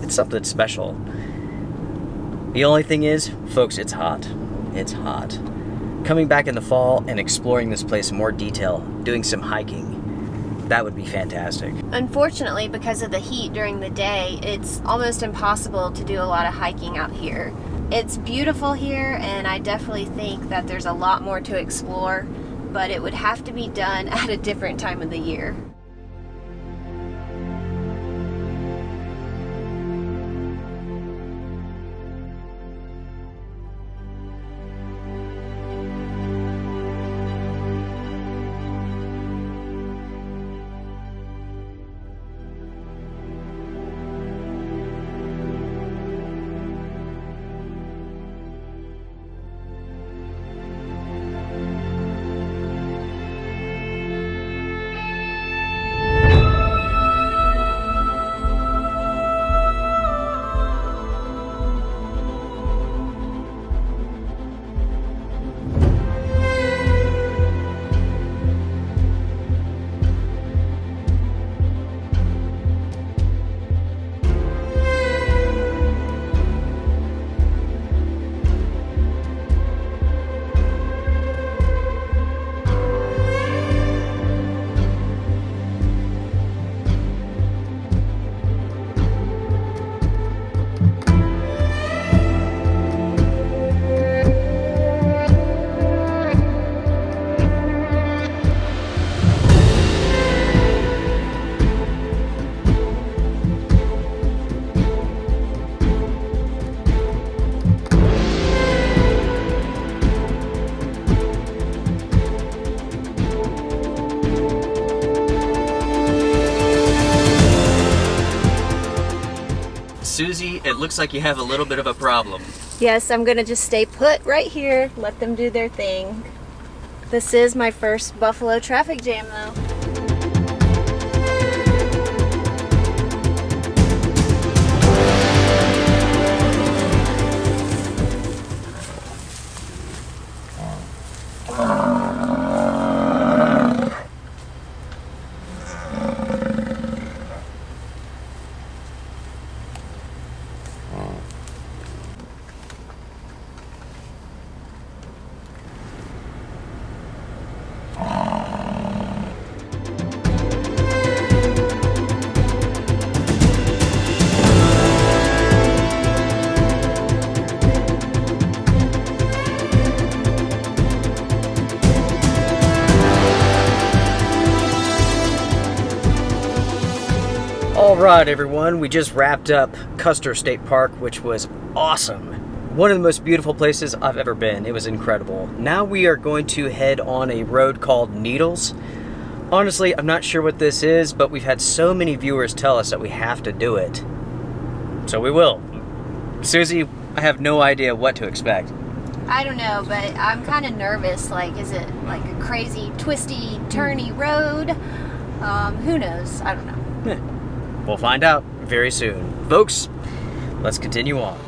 A: it's something special. The only thing is, folks, it's hot. It's hot. Coming back in the fall and exploring this place in more detail, doing some hiking, that would be fantastic.
B: Unfortunately, because of the heat during the day, it's almost impossible to do a lot of hiking out here. It's beautiful here, and I definitely think that there's a lot more to explore, but it would have to be done at a different time of the year.
A: Susie, it looks like you have a little bit of a problem.
B: Yes, I'm gonna just stay put right here, let them do their thing. This is my first Buffalo traffic jam though.
A: Right, everyone, we just wrapped up Custer State Park, which was awesome. One of the most beautiful places I've ever been. It was incredible. Now we are going to head on a road called Needles. Honestly, I'm not sure what this is, but we've had so many viewers tell us that we have to do it. So we will. Susie, I have no idea what to expect.
B: I don't know, but I'm kind of nervous. Like, is it like a crazy, twisty, turny road? Um, who knows? I don't know.
A: We'll find out very soon. Folks, let's continue on.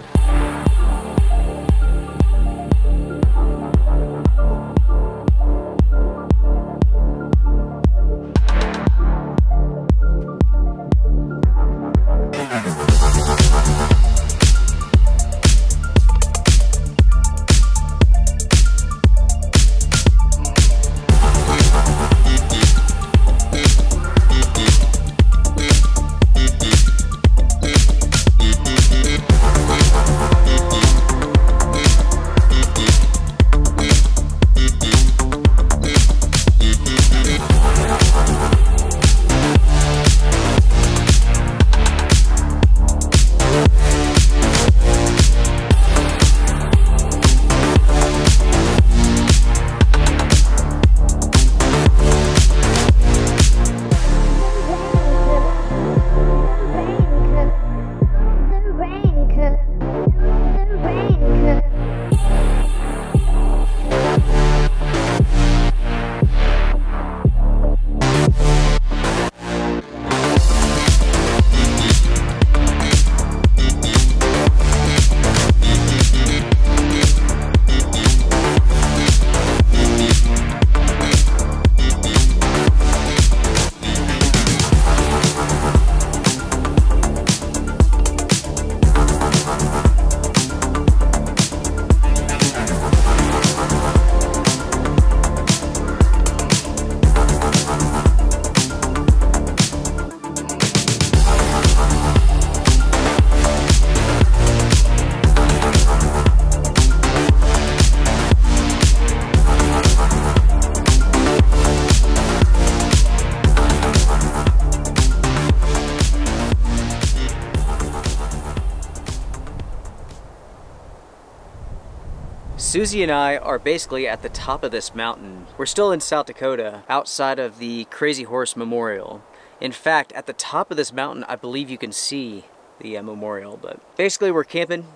A: Susie and I are basically at the top of this mountain. We're still in South Dakota, outside of the Crazy Horse Memorial. In fact, at the top of this mountain, I believe you can see the uh, memorial, but basically we're camping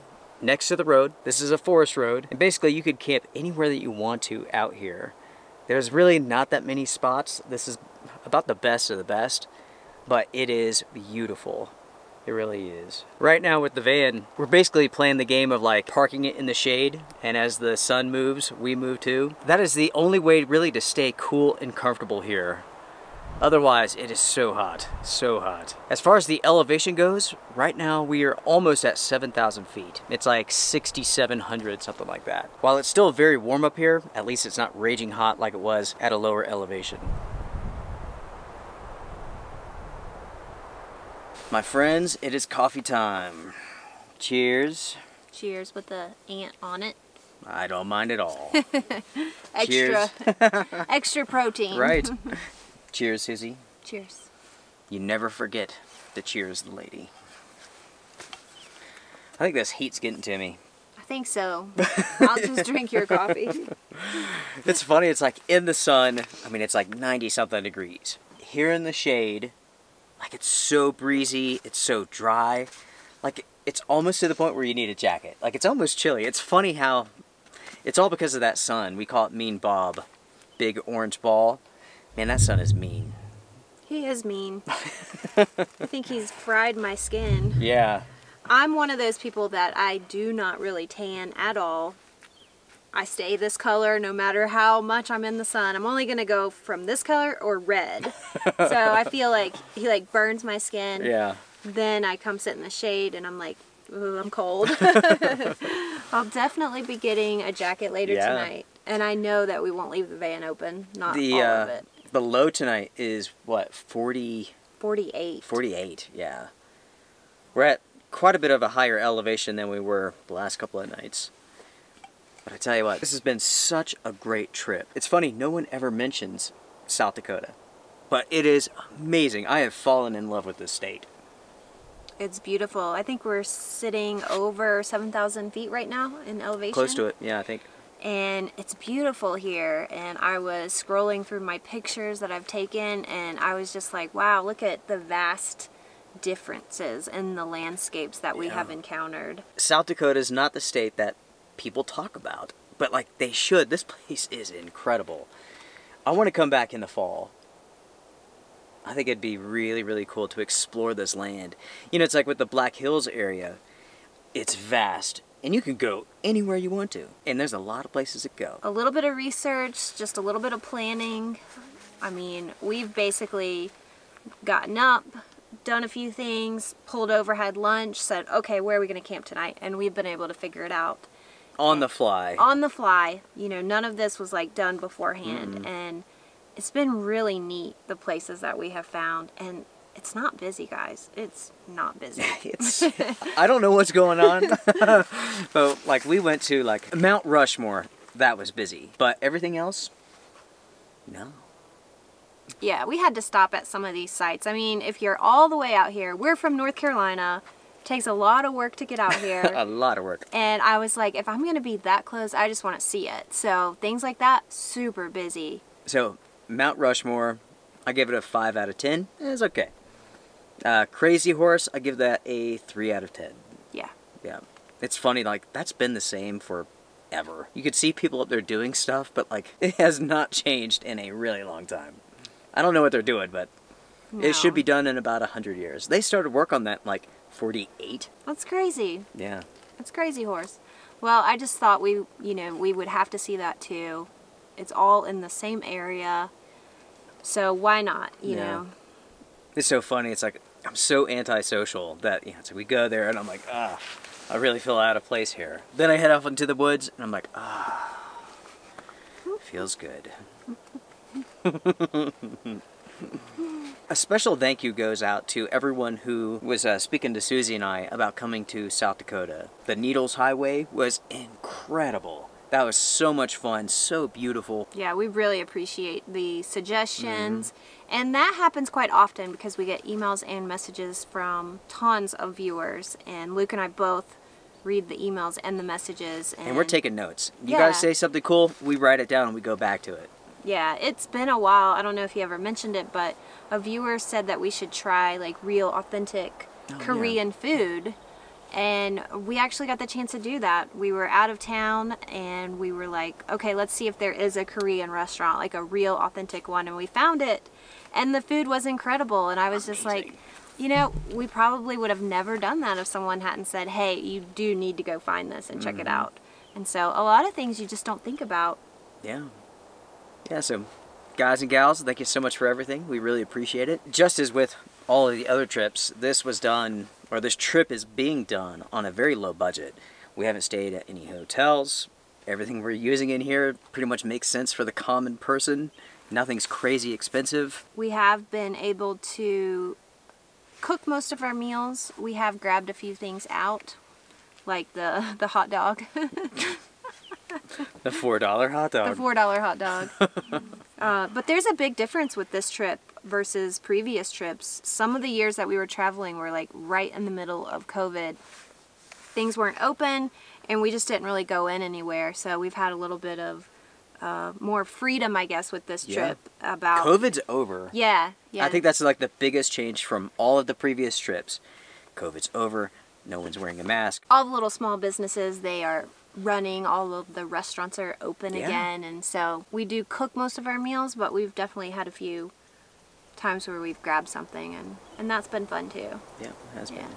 A: next to the road. This is a forest road, and basically you could camp anywhere that you want to out here. There's really not that many spots. This is about the best of the best, but it is beautiful. It really is. Right now with the van, we're basically playing the game of like parking it in the shade and as the sun moves, we move too. That is the only way really to stay cool and comfortable here. Otherwise, it is so hot, so hot. As far as the elevation goes, right now we are almost at 7,000 feet. It's like 6,700, something like that. While it's still very warm up here, at least it's not raging hot like it was at a lower elevation. My friends, it is coffee time. Cheers.
B: Cheers with the ant on it.
A: I don't mind at all.
B: Extra, extra protein.
A: right. Cheers, Susie.
B: Cheers.
A: You never forget to cheers the lady. I think this heat's getting to me.
B: I think so. I'll just drink your coffee.
A: It's funny, it's like in the sun, I mean, it's like 90 something degrees. Here in the shade, like it's so breezy, it's so dry. like it's almost to the point where you need a jacket. Like it's almost chilly. It's funny how it's all because of that sun. We call it Mean Bob, big orange ball. Man, that sun is mean.
B: He is mean. I think he's fried my skin.
A: Yeah.
B: I'm one of those people that I do not really tan at all. I stay this color no matter how much I'm in the sun. I'm only gonna go from this color or red. so I feel like he like burns my skin.
A: Yeah.
B: Then I come sit in the shade and I'm like, Ooh, I'm cold. I'll definitely be getting a jacket later
A: Yeah.
B: tonight. And I know that we won't leave the van open. Not
A: The
B: all
A: uh,
B: of it.
A: the low tonight is what 40
B: 48.
A: 48, yeah. We're at quite a bit of a higher elevation than we were the last couple of nights. But I tell you what, this has been such a great trip. It's funny, no one ever mentions South Dakota. But it is amazing. I have fallen in love with this state.
B: It's beautiful. I think we're sitting over 7,000 feet right now in elevation.
A: Close to it, yeah, I think.
B: and it's beautiful here and I was scrolling through my pictures that I've taken and I was just like wow look at the vast differences in the landscapes that we
A: Yeah.
B: have encountered
A: South Dakota is not the state that people talk about, but like they should. This place is incredible. I want to come back in the fall. I think it'd be really, really cool to explore this land. You know, it's like with the Black Hills area, it's vast, and you can go anywhere you want to, and there's a lot of places to go.
B: a little bit of research just a little bit of planning I mean we've basically gotten up done a few things pulled over had lunch said okay where are we going to camp tonight and we've been able to figure it out
A: On the fly.
B: on the fly. You know, none of this was like done beforehand, and it's been really neat the places that we have found, and it's not busy, guys. It's not busy.
A: It's I don't know what's going on. but like we went to like Mount Rushmore, that was busy. But everything else no.
B: yeah, we had to stop at some of these sites. I mean, if you're all the way out here, we're from North Carolina. Takes a lot of work to get out here.
A: a lot of work.
B: and I was like, if I'm going to be that close, I just want to see it. So, things like that, super busy.
A: So Mount Rushmore, I give it a five out of ten. It's okay. Uh, Crazy Horse, I give that a three out of ten.
B: Yeah.
A: Yeah, it's funny. Like that's been the same for ever. You could see people up there doing stuff, but like it has not changed in a really long time. I don't know what they're doing, but it should be done in about a hundred years. They started work on that like forty-eight.
B: That's crazy.
A: Yeah.
B: That's crazy horse. Well, I just thought we, you know, we would have to see that too. It's all in the same area. So why not, you
A: Yeah.
B: know?
A: It's so funny. It's like I'm so antisocial that you know, it's like we go there and I'm like, ah, I really feel out of place here. Then I head off into the woods and I'm like, ah, feels good. A special thank you goes out to everyone who was uh, speaking to Susie and I about coming to South Dakota. The Needles Highway was incredible. That was so much fun, so beautiful.
B: Yeah, we really appreciate the suggestions.
A: Mm-hmm.
B: And that happens quite often because we get emails and messages from tons of viewers. And Luke and I both read the emails and the messages. And,
A: And we're taking notes. You
B: Yeah.
A: guys say something cool, we write it down and we go back to it.
B: Yeah, it's been a while. I don't know if you ever mentioned it, but a viewer said that we should try like real, authentic
A: Oh, yeah.
B: Korean food. And we actually got the chance to do that. We were out of town and we were like, okay, let's see if there is a Korean restaurant, like a real, authentic one. And we found it. And the food was incredible. And I was just like, you know, we probably would have never done that if someone hadn't said, hey, you do need to go find this and check it
A: Mm-hmm.
B: out. And so a lot of things you just don't think about.
A: Yeah. Yeah, so guys and gals, thank you so much for everything. We really appreciate it. Just as with all of the other trips, this was done, or this trip is being done on a very low budget. We haven't stayed at any hotels. Everything we're using in here pretty much makes sense for the common person. Nothing's crazy expensive.
B: We have been able to cook most of our meals. We have grabbed a few things out, like the the hot dog,
A: The $4 hot dog.
B: the four dollar hot dog. uh, but there's a big difference with this trip versus previous trips. Some of the years that we were traveling were like right in the middle of COVID. Things weren't open, and we just didn't really go in anywhere. So we've had a little bit of uh, more freedom, I guess, with this
A: Yeah.
B: trip. About
A: COVID's over.
B: yeah, yeah.
A: I think that's like the biggest change from all of the previous trips. COVID's over. No one's wearing a mask.
B: All the little small businesses, they are running. All of the restaurants are open
A: Yeah.
B: again. And so we do cook most of our meals, but we've definitely had a few times where we've grabbed something and, and that's been fun too.
A: Yeah, it has
B: Yeah.
A: been.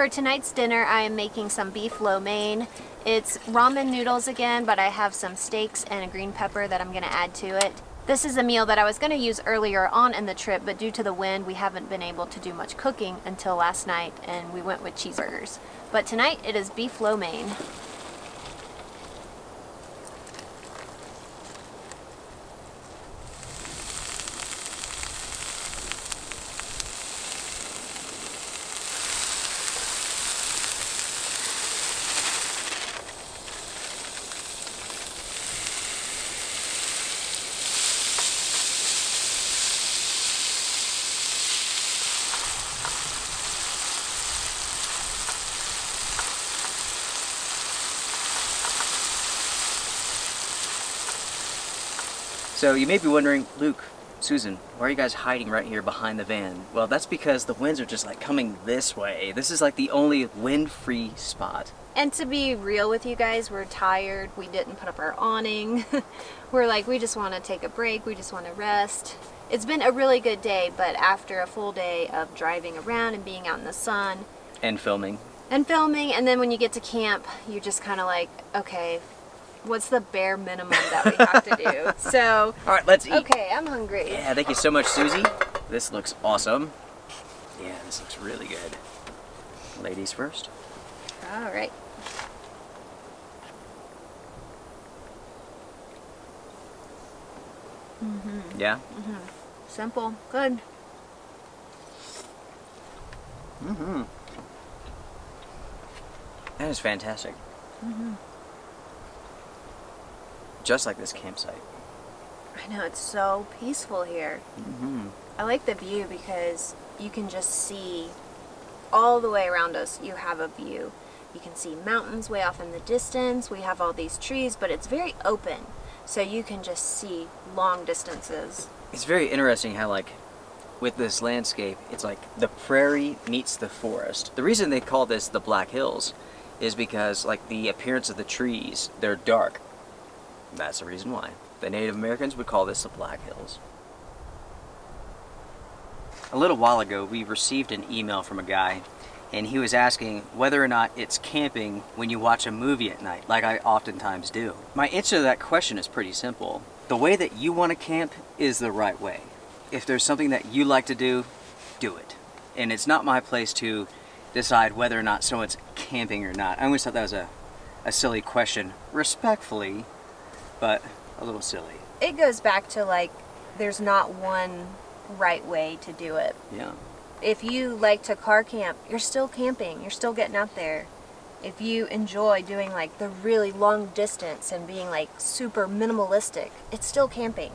B: For tonight's dinner, I am making some beef lo mein. It's ramen noodles again, but I have some steaks and a green pepper that I'm going to add to it. This is a meal that I was going to use earlier on in the trip, but due to the wind, we haven't been able to do much cooking until last night, and we went with cheeseburgers. But tonight, it is beef lo mein.
A: So you may be wondering, Luke, Susan, why are you guys hiding right here behind the van? Well, that's because the winds are just like coming this way. This is like the only wind-free spot.
B: And to be real with you guys, we're tired. We didn't put up our awning. we're like, we just want to take a break. We just want to rest. It's been a really good day, but after a full day of driving around and being out in the sun
A: And filming.
B: and filming, and then when you get to camp, you're just kind of like, okay, what's the bare minimum that we have to do? So,
A: All right, let's eat.
B: okay, I'm hungry.
A: Yeah, thank you so much, Susie. This looks awesome. Yeah, this looks really good. Ladies first.
B: All right. Mm-hmm.
A: Yeah. Mm-hmm.
B: Simple. Good.
A: Mm-hmm. That is fantastic. Mm-hmm. Just like this campsite.
B: I know, it's so peaceful here.
A: Mm-hmm.
B: I like the view because you can just see all the way around us. You have a view. You can see mountains way off in the distance. We have all these trees, but it's very open. So you can just see long distances.
A: It's very interesting how, like, with this landscape, it's like the prairie meets the forest. The reason they call this the Black Hills is because, like, the appearance of the trees, they're dark. That's the reason why. The Native Americans would call this the Black Hills. A little while ago, we received an email from a guy, and he was asking whether or not it's camping when you watch a movie at night, like I oftentimes do. My answer to that question is pretty simple. The way that you want to camp is the right way. If there's something that you like to do, do it. And it's not my place to decide whether or not someone's camping or not. I always thought that was a, a silly question, respectfully, but a little silly.
B: It goes back to like, there's not one right way to do it.
A: Yeah.
B: If you like to car camp, you're still camping. You're still getting out there. If you enjoy doing like the really long distance and being like super minimalistic, it's still camping.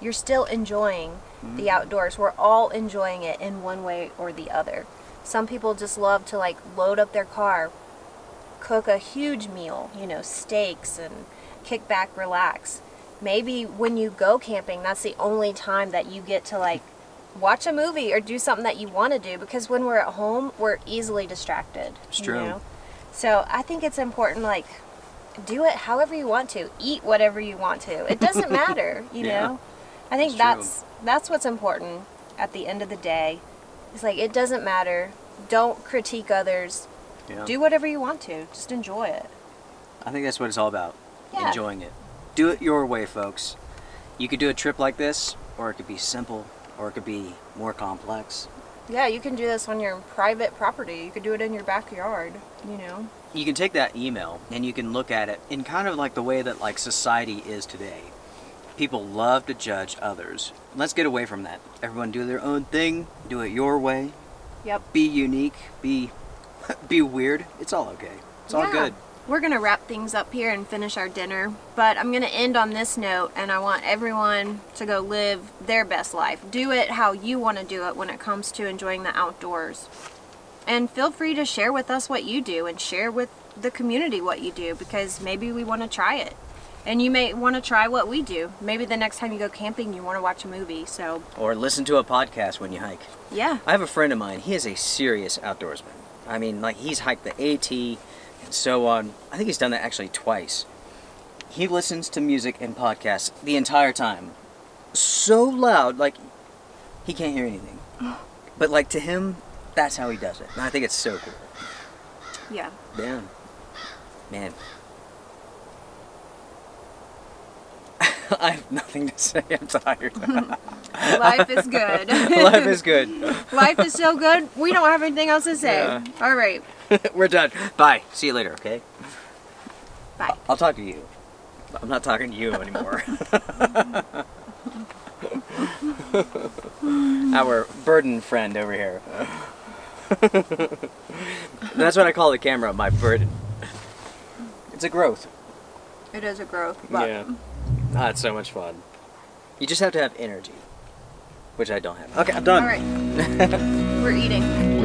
B: You're still enjoying the mm. outdoors. We're all enjoying it in one way or the other. Some people just love to like load up their car, cook a huge meal, you know, steaks and kick back, relax. Maybe when you go camping, that's the only time that you get to like watch a movie or do something that you want to do because when we're at home, we're easily distracted.
A: It's
B: you
A: true.
B: know? So I think it's important like do it however you want to, eat whatever you want to. It doesn't matter, you
A: Yeah.
B: know. I think
A: It's true.
B: that's that's what's important at the end of the day. It's like it doesn't matter. Don't critique others.
A: Yeah.
B: Do whatever you want to. Just enjoy it.
A: I think that's what it's all about.
B: Yeah.
A: Enjoying it. Do it your way, folks. You could do a trip like this, or it could be simple, or it could be more complex.
B: Yeah, you can do this on your private property. You could do it in your backyard, you know.
A: You can take that email and you can look at it in kind of like the way that like society is today. People love to judge others. Let's get away from that. Everyone do their own thing, do it your way,
B: Yep.
A: be unique, be be weird. It's all okay. It's all
B: Yeah.
A: good.
B: We're going to wrap things up here and finish our dinner, but I'm going to end on this note and I want everyone to go live their best life. Do it how you want to do it when it comes to enjoying the outdoors. And feel free to share with us what you do and share with the community what you do because maybe we want to try it. And you may want to try what we do. Maybe the next time you go camping, you want to watch a movie. So,
A: Or listen to a podcast when you hike.
B: yeah.
A: I have a friend of mine. He is a serious outdoorsman. I mean, like he's hiked the AT so on. I think he's done that actually twice. He listens to music and podcasts the entire time, so loud, like he can't hear anything. But like to him, that's how he does it, and I think it's so cool.
B: Yeah.
A: Yeah, man. I have nothing to say. I'm tired.
B: Life is good.
A: Life is good.
B: Life is so good. We don't have anything else to say.
A: Yeah.
B: All right.
A: We're done. Bye. See you later, okay?
B: Bye.
A: I'll talk to you. I'm not talking to you anymore. Our burden friend over here. That's what I call the camera, my burden. It's a growth.
B: It is a growth. But
A: Yeah. Ah, it's so much fun. You just have to have energy, which I don't have. Okay, I'm done.
B: All right. We're eating.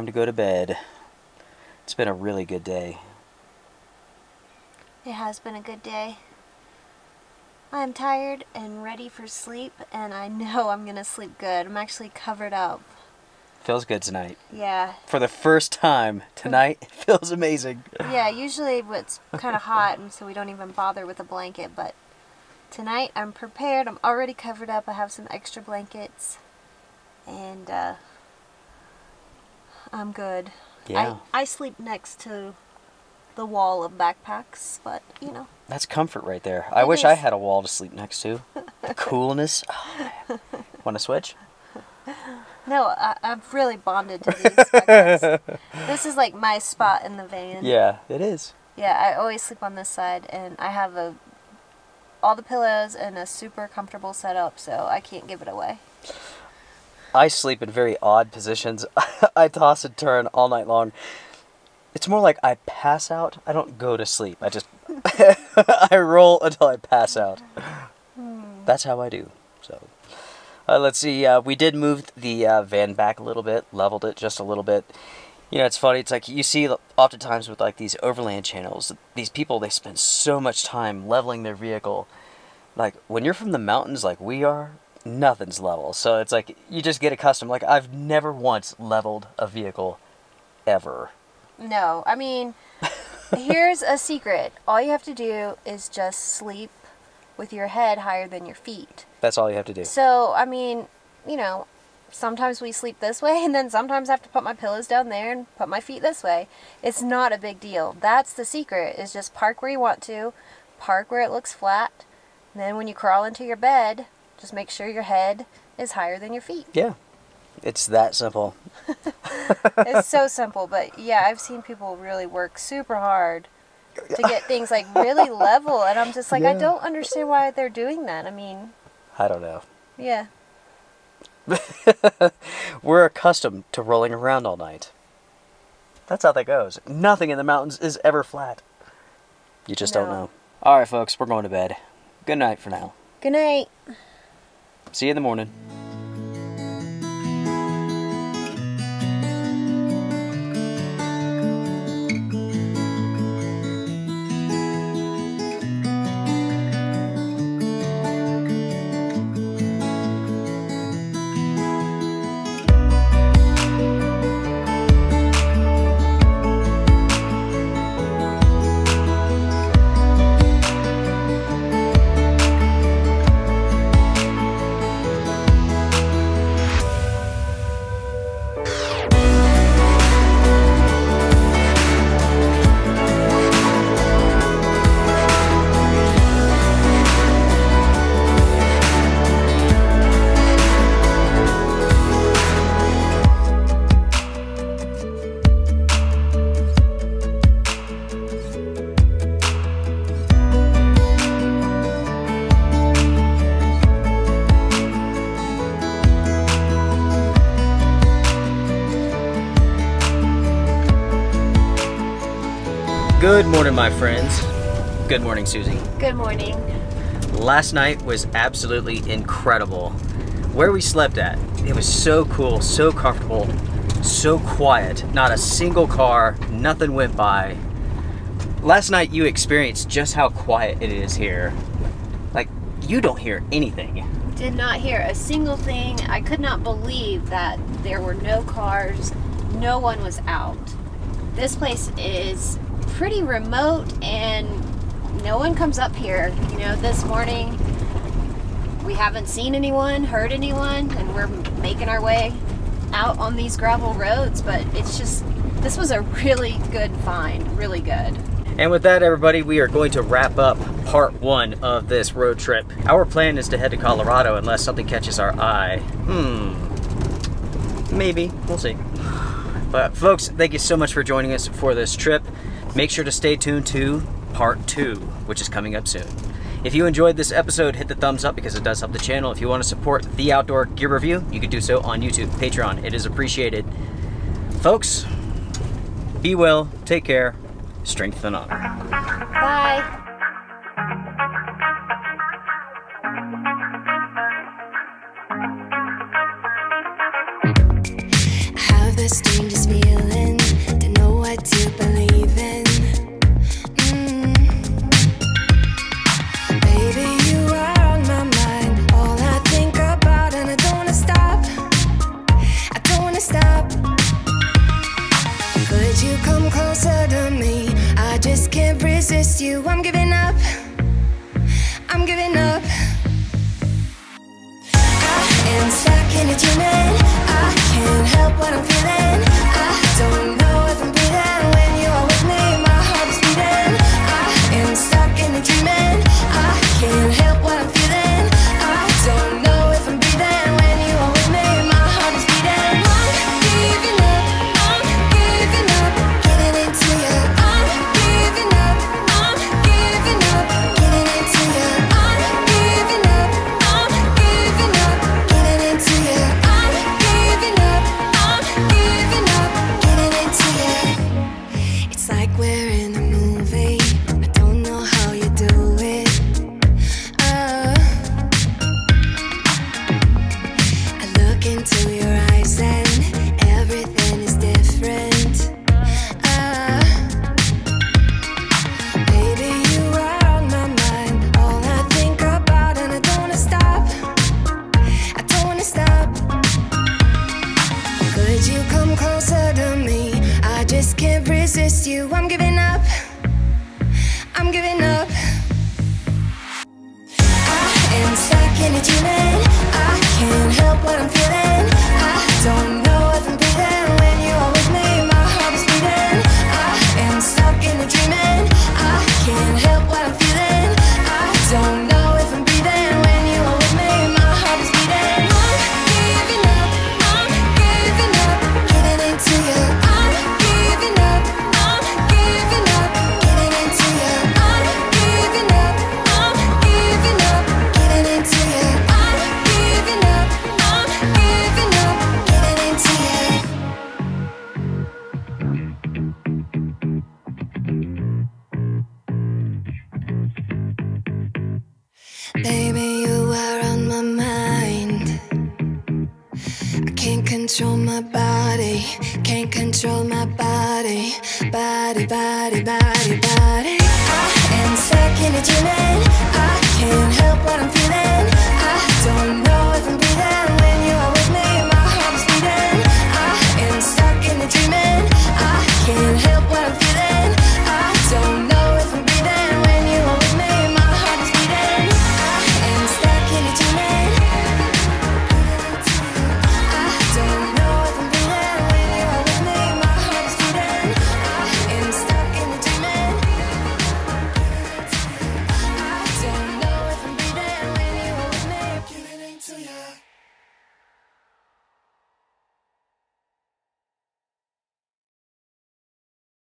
A: Time to go to bed. It's been a really good day.
B: It has been a good day. I am tired and ready for sleep, and I know I'm gonna sleep good. I'm actually covered up.
A: Feels good tonight.
B: Yeah.
A: For the first time tonight, it feels amazing.
B: Yeah, usually it's kind of hot, and so we don't even bother with a blanket, but tonight I'm prepared. I'm already covered up. I have some extra blankets, and uh, I'm good.
A: Yeah.
B: I, I sleep next to the wall of backpacks, but you know.
A: That's comfort right there. I
B: It
A: wish I had a wall to sleep next to. The coolness. Oh, Want to switch?
B: No, I, I've really bonded to these backpacks. this is like my spot in the van.
A: Yeah, it is.
B: Yeah, I always sleep on this side, and I have a all the pillows and a super comfortable setup, so I can't give it away.
A: I sleep in very odd positions. I toss and turn all night long. It's more like I pass out. I don't go to sleep. I just I roll until I pass out. That's how I do. So uh, let's see. Uh, we did move the uh, van back a little bit, leveled it just a little bit. You know, it's funny. It's like you see oftentimes with like these overland channels, these people they spend so much time leveling their vehicle. Like when you're from the mountains, like we are, nothing's level. So it's like you just get accustomed. Like I've never once leveled a vehicle, ever.
B: No, I mean, here's a secret. All you have to do is just sleep with your head higher than your feet.
A: That's all you have to do.
B: So, I mean, you know, sometimes we sleep this way, and then sometimes I have to put my pillows down there and put my feet this way. It's not a big deal. That's the secret, is just park where you want to, park where it looks flat, and then when you crawl into your bed, just make sure your head is higher than your feet.
A: Yeah, it's that simple.
B: It's so simple, but yeah, I've seen people really work super hard to get things like really level, and I'm just like, I don't understand why they're doing that. I mean,
A: I don't know.
B: yeah.
A: We're accustomed to rolling around all night. That's how that goes. Nothing in the mountains is ever flat. You just don't know. All right, folks, we're going to bed. Good night for now.
B: Good night.
A: See you in the morning. Morning, my friends. Good morning, Susie.
C: Good morning.
A: Last night was absolutely incredible. Where we slept at, it was so cool, so comfortable, so quiet. Not a single car, nothing went by. Last night you experienced just how quiet it is here. Like, you don't hear anything.
C: Did not hear a single thing. I could not believe that there were no cars, no one was out. This place is pretty remote and no one comes up here. You know, this morning we haven't seen anyone, heard anyone, and we're making our way out on these gravel roads, but it's just, this was a really good find, really good.
A: And with that, everybody, we are going to wrap up part one of this road trip. Our plan is to head to Colorado unless something catches our eye. Hmm. Maybe. We'll see. But folks, thank you so much for joining us for this trip. Make sure to stay tuned to part two, which is coming up soon. If you enjoyed this episode, hit the thumbs up because it does help the channel. If you want to support the Outdoor Gear Review, you can do so on YouTube, Patreon. It is appreciated. Folks, be well, take care, strength and honor.
C: Bye.